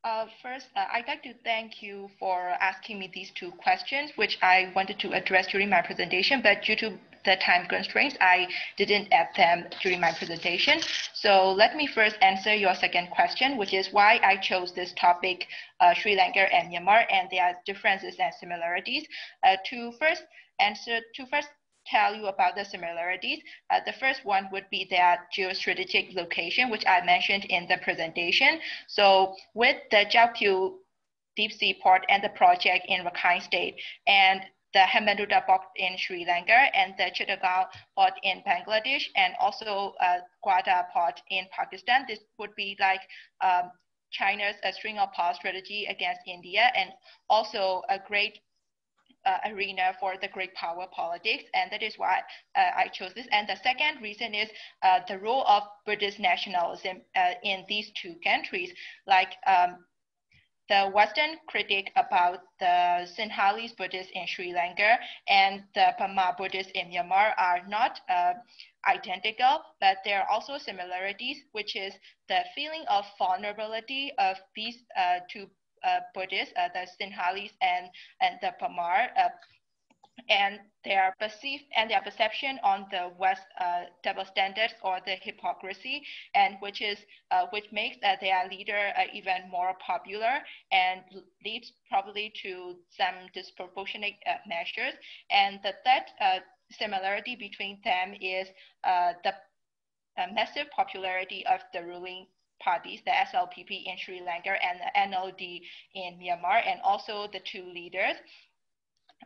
Uh, first, uh, I'd like to thank you for asking me these two questions, which I wanted to address during my presentation, but due to the time constraints, I didn't add them during my presentation. So let me first answer your second question, which is why I chose this topic, uh, Sri Lanka and Myanmar, and their differences and similarities. Uh, to first answer, to first tell you about the similarities. Uh, the first one would be their geostrategic location, which I mentioned in the presentation. So with the Kyaukphyu deep sea port and the project in Rakhine State and the Hambantota port in Sri Lanka and the Chittagong port in Bangladesh and also uh, Gwadar port in Pakistan. This would be like um, China's a string of power strategy against India and also a great arena for the great power politics, and that is why uh, I chose this. And the second reason is uh, the role of Buddhist nationalism uh, in these two countries. Like um, the Western critic about the Sinhalese Buddhists in Sri Lanka and the Bamar Buddhists in Myanmar are not uh, identical, but there are also similarities, which is the feeling of vulnerability of these uh, two uh, Buddhists, uh, the Sinhalese and, and the Bamar, uh, and their perceived and their perception on the West uh, double standards or the hypocrisy, and which is uh, which makes uh, their leader even more popular and leads probably to some disproportionate measures. And the third similarity between them is the massive popularity of the ruling parties, the SLPP in Sri Lanka and the NLD in Myanmar, and also the two leaders.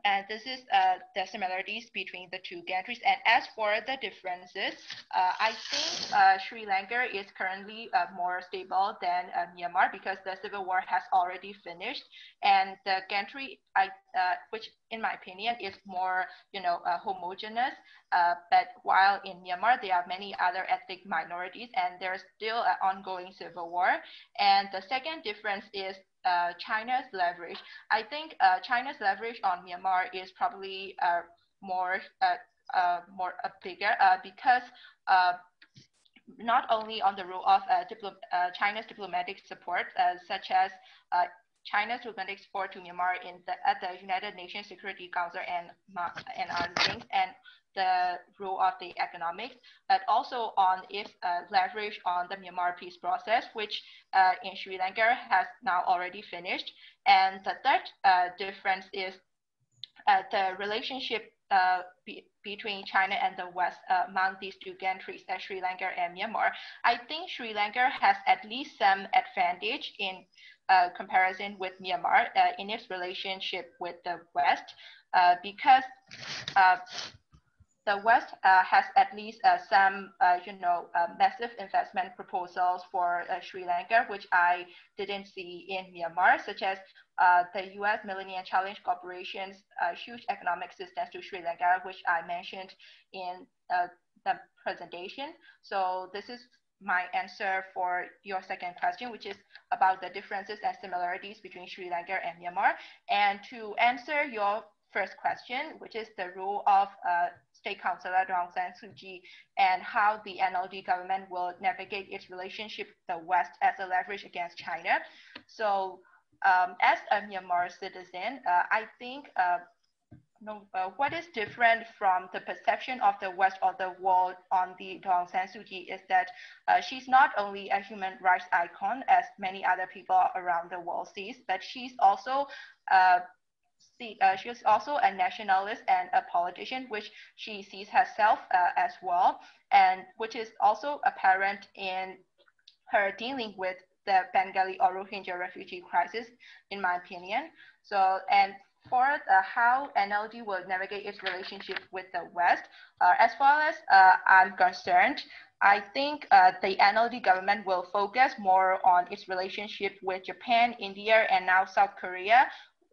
And this is uh, the similarities between the two countries. And as for the differences, uh, I think uh, Sri Lanka is currently uh, more stable than uh, Myanmar because the civil war has already finished. And the country, I, uh, which in my opinion is more, you know, homogeneous. but while in Myanmar, there are many other ethnic minorities and there's still an ongoing civil war. And the second difference is uh, China's leverage. I think uh, China's leverage on Myanmar is probably uh, more uh, uh, more bigger because not only on the role of diplom China's diplomatic support, such as China's diplomatic support to Myanmar in the, at the United Nations Security Council and, and other things, and the role of the economics, but also on its uh, leverage on the Myanmar peace process, which uh, in Sri Lanka has now already finished. And the third uh, difference is uh, the relationship uh, be between China and the West uh, among these two countries, Sri Lanka and Myanmar. I think Sri Lanka has at least some advantage in uh, comparison with Myanmar uh, in its relationship with the West, uh, because the West uh, has at least uh, some, uh, you know, uh, massive investment proposals for uh, Sri Lanka, which I didn't see in Myanmar, such as uh, the U.S. Millennium Challenge Corporation's huge economic assistance to Sri Lanka, which I mentioned in the presentation. So this is my answer for your second question, which is about the differences and similarities between Sri Lanka and Myanmar. And to answer your first question, which is the role of uh, State Counsellor Aung San Suu Kyi and how the NLD government will navigate its relationship with the West as a leverage against China. So um, as a Myanmar citizen, uh, I think uh, no, uh, what is different from the perception of the West or the world on the Aung San Suu Kyi is that uh, she's not only a human rights icon as many other people around the world sees, but she's also uh, see, uh, she's also a nationalist and a politician, which she sees herself uh, as well, and which is also apparent in her dealing with the Bengali or Rohingya refugee crisis, in my opinion. So, and for uh, how NLD will navigate its relationship with the West, uh, as far as uh, I'm concerned, I think uh, the NLD government will focus more on its relationship with Japan, India, and now South Korea,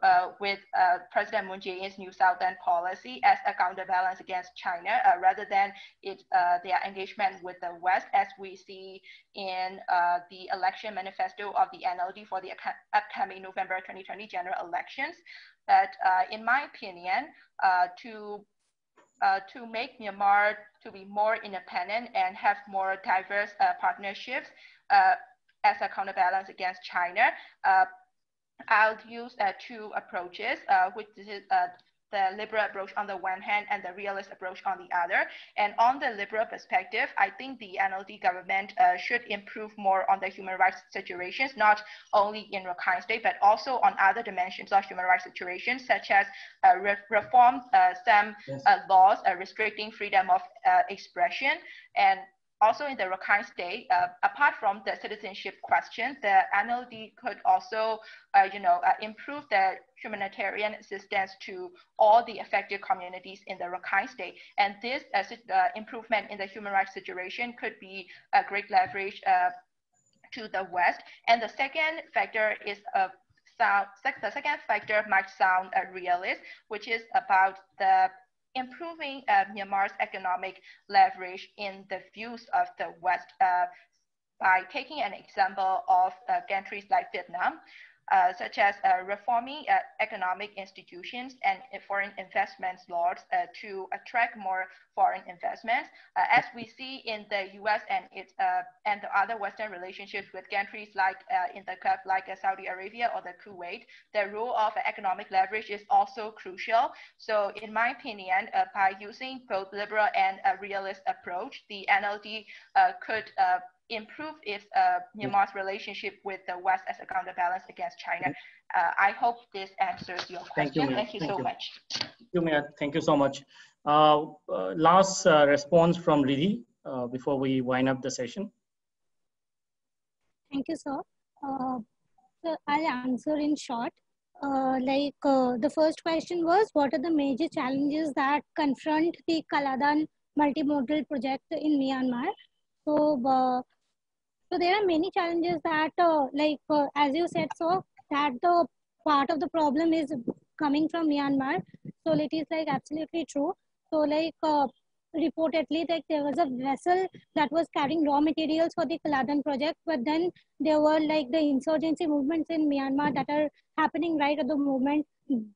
uh, with uh, President Moon Jae-in's New Southern policy as a counterbalance against China, uh, rather than it, uh, their engagement with the West, as we see in uh, the election manifesto of the NLD for the upcoming November 2020 general elections. But uh, in my opinion, to to make Myanmar to be more independent and have more diverse partnerships as a counterbalance against China, I'll use uh, two approaches, uh, which is uh, the liberal approach on the one hand and the realist approach on the other. And on the liberal perspective, I think the NLD government uh, should improve more on the human rights situations, not only in Rakhine State, but also on other dimensions of human rights situations, such as uh, re reform uh, some yes. laws restricting freedom of expression and also in the Rakhine State, uh, apart from the citizenship question, the NLD could also, uh, you know, uh, improve the humanitarian assistance to all the affected communities in the Rakhine State. And this uh, uh, improvement in the human rights situation could be a great leverage uh, to the West. And the second factor is a sound, the second factor might sound a realist, which is about the improving uh, Myanmar's economic leverage in the views of the West uh, by taking an example of uh, countries like Vietnam. Uh, such as uh, reforming uh, economic institutions and foreign investments laws uh, to attract more foreign investments. Uh, as we see in the U.S. and its uh, and the other Western relationships with countries like in the Gulf, like Saudi Arabia or the Kuwait, the role of economic leverage is also crucial. So, in my opinion, by using both liberal and a realist approach, the NLD could improve its uh, Myanmar's relationship with the West as a counterbalance against China. Uh, I hope this answers your question. Thank you, Thank you Thank so you. much. Thank you, Mia. Thank you so much. Uh, uh last uh, response from Riddhi uh, before we wind up the session. Thank you, sir. so I'll answer in short. like the first question was, what are the major challenges that confront the Kaladan multimodal project in Myanmar? So so there are many challenges that, uh, like uh, as you said, so that the part of the problem is coming from Myanmar. So it is like absolutely true. So like uh, reportedly, like there was a vessel that was carrying raw materials for the Kaladan project, but then there were like the insurgency movements in Myanmar that are happening right at the moment.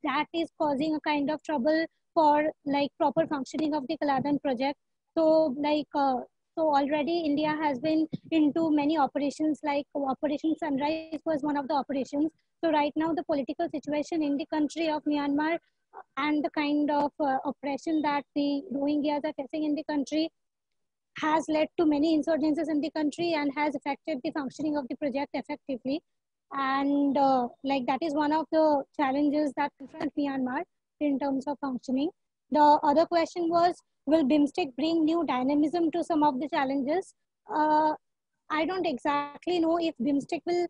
That is causing a kind of trouble for like proper functioning of the Kaladan project. So like uh, so already India has been into many operations like Operation Sunrise was one of the operations. So right now the political situation in the country of Myanmar and the kind of uh, oppression that the Rohingyas are facing in the country has led to many insurgencies in the country and has affected the functioning of the project effectively. And uh, like that is one of the challenges that confront Myanmar in terms of functioning. The other question was will BIMSTEC bring new dynamism to some of the challenges? Uh, I don't exactly know if BIMSTEC will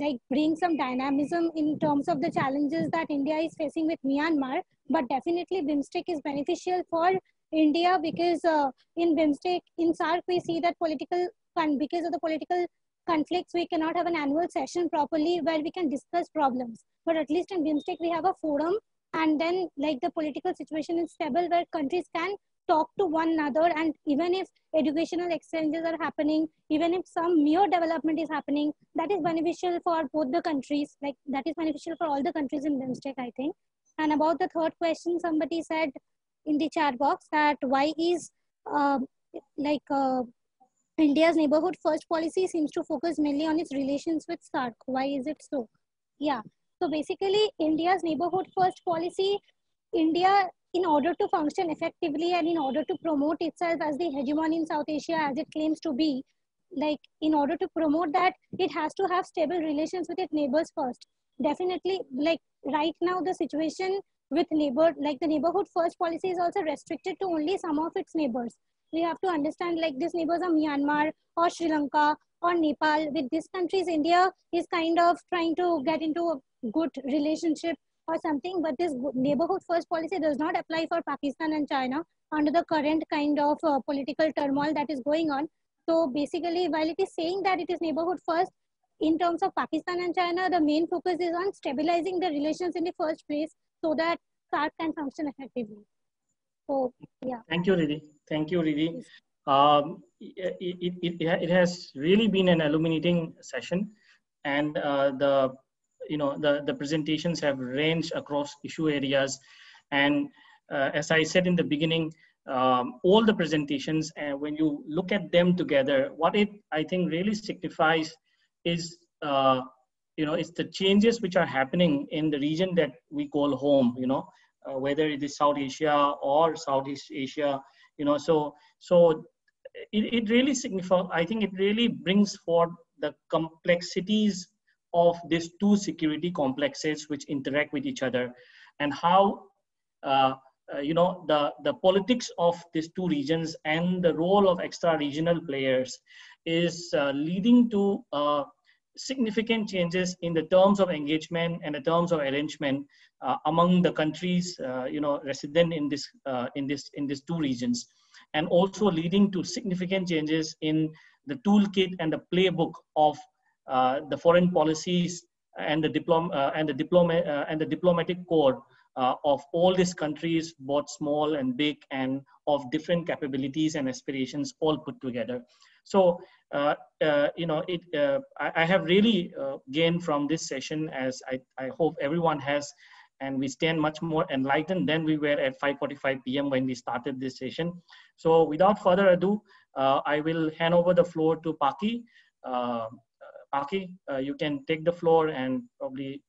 like bring some dynamism in terms of the challenges that India is facing with Myanmar, but definitely BIMSTEC is beneficial for India because uh, in BIMSTEC, in SAARC, we see that political, because of the political conflicts, we cannot have an annual session properly where we can discuss problems. But at least in BIMSTEC, we have a forum and then like the political situation is stable where countries can talk to one another and even if educational exchanges are happening even if some mere development is happening that is beneficial for both the countries like that is beneficial for all the countries in BIMSTEC I think and about the third question somebody said in the chat box that why is uh, like uh, India's neighborhood first policy seems to focus mainly on its relations with SAARC. Why is it so? Yeah. So basically, India's neighborhood first policy, India, in order to function effectively and in order to promote itself as the hegemon in South Asia as it claims to be, like in order to promote that, it has to have stable relations with its neighbors first. Definitely, like right now, the situation with neighbor, like the neighborhood first policy is also restricted to only some of its neighbors we have to understand like these neighbors are Myanmar or Sri Lanka or Nepal. With these countries, India is kind of trying to get into a good relationship or something. But this neighborhood first policy does not apply for Pakistan and China under the current kind of uh, political turmoil that is going on. So basically, while it is saying that it is neighborhood first, in terms of Pakistan and China, the main focus is on stabilizing the relations in the first place so that SAARC can function effectively. So, yeah. Thank you, Riddhi. Thank you, Riddhi. Um, it, it, it, it, has really been an illuminating session and uh, the you know the, the presentations have ranged across issue areas. And uh, as I said in the beginning um, all the presentations and when you look at them together what it I think really signifies is uh, you know it's the changes which are happening in the region that we call home you know uh, whether it is South Asia or Southeast Asia, you know, so so it, it really signifies, I think it really brings forth the complexities of these two security complexes which interact with each other and how uh, uh, you know the the politics of these two regions and the role of extra regional players is uh, leading to uh, significant changes in the terms of engagement and the terms of arrangement uh, among the countries, uh, you know, resident in this uh, in this in these two regions, and also leading to significant changes in the toolkit and the playbook of the foreign policies and the diplom uh, and the diploma uh, and the diplomatic corps of all these countries, both small and big, and of different capabilities and aspirations, all put together. So uh, uh, you know, it, uh, I, I, have really gained from this session as I, I hope everyone has, and we stand much more enlightened than we were at 5.45 p.m. when we started this session. So without further ado, I will hand over the floor to Paki. Paki, you can take the floor and probably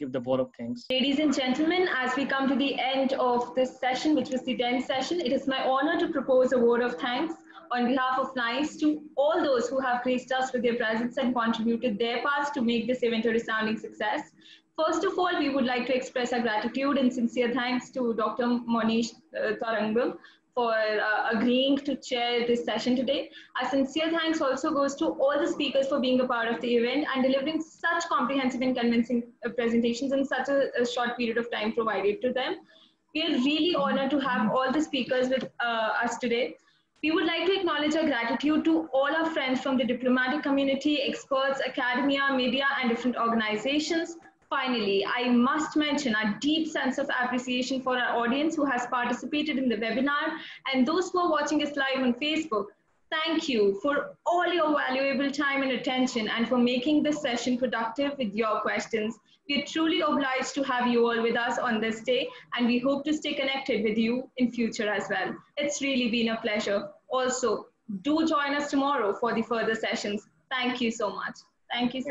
give the vote of thanks. Ladies and gentlemen, as we come to the end of this session, which was the 10th session, it is my honor to propose a vote of thanks on behalf of NIICE to all those who have graced us with their presence and contributed their parts to make this event a resounding success. First of all, we would like to express our gratitude and sincere thanks to Dr. Monish uh, Tourangbam for uh, agreeing to chair this session today. Our sincere thanks also goes to all the speakers for being a part of the event and delivering such comprehensive and convincing uh, presentations in such a, a, short period of time provided to them. We are really honored to have all the speakers with uh, us today. We would like to acknowledge our gratitude to all our friends from the diplomatic community, experts, academia, media, and different organizations. Finally, I must mention our deep sense of appreciation for our audience who has participated in the webinar and those who are watching us live on Facebook. Thank you for all your valuable time and attention and for making this session productive with your questions. We're truly obliged to have you all with us on this day and we hope to stay connected with you in future as well. It's really been a pleasure. Also, do join us tomorrow for the further sessions. Thank you so much. Thank you, sir.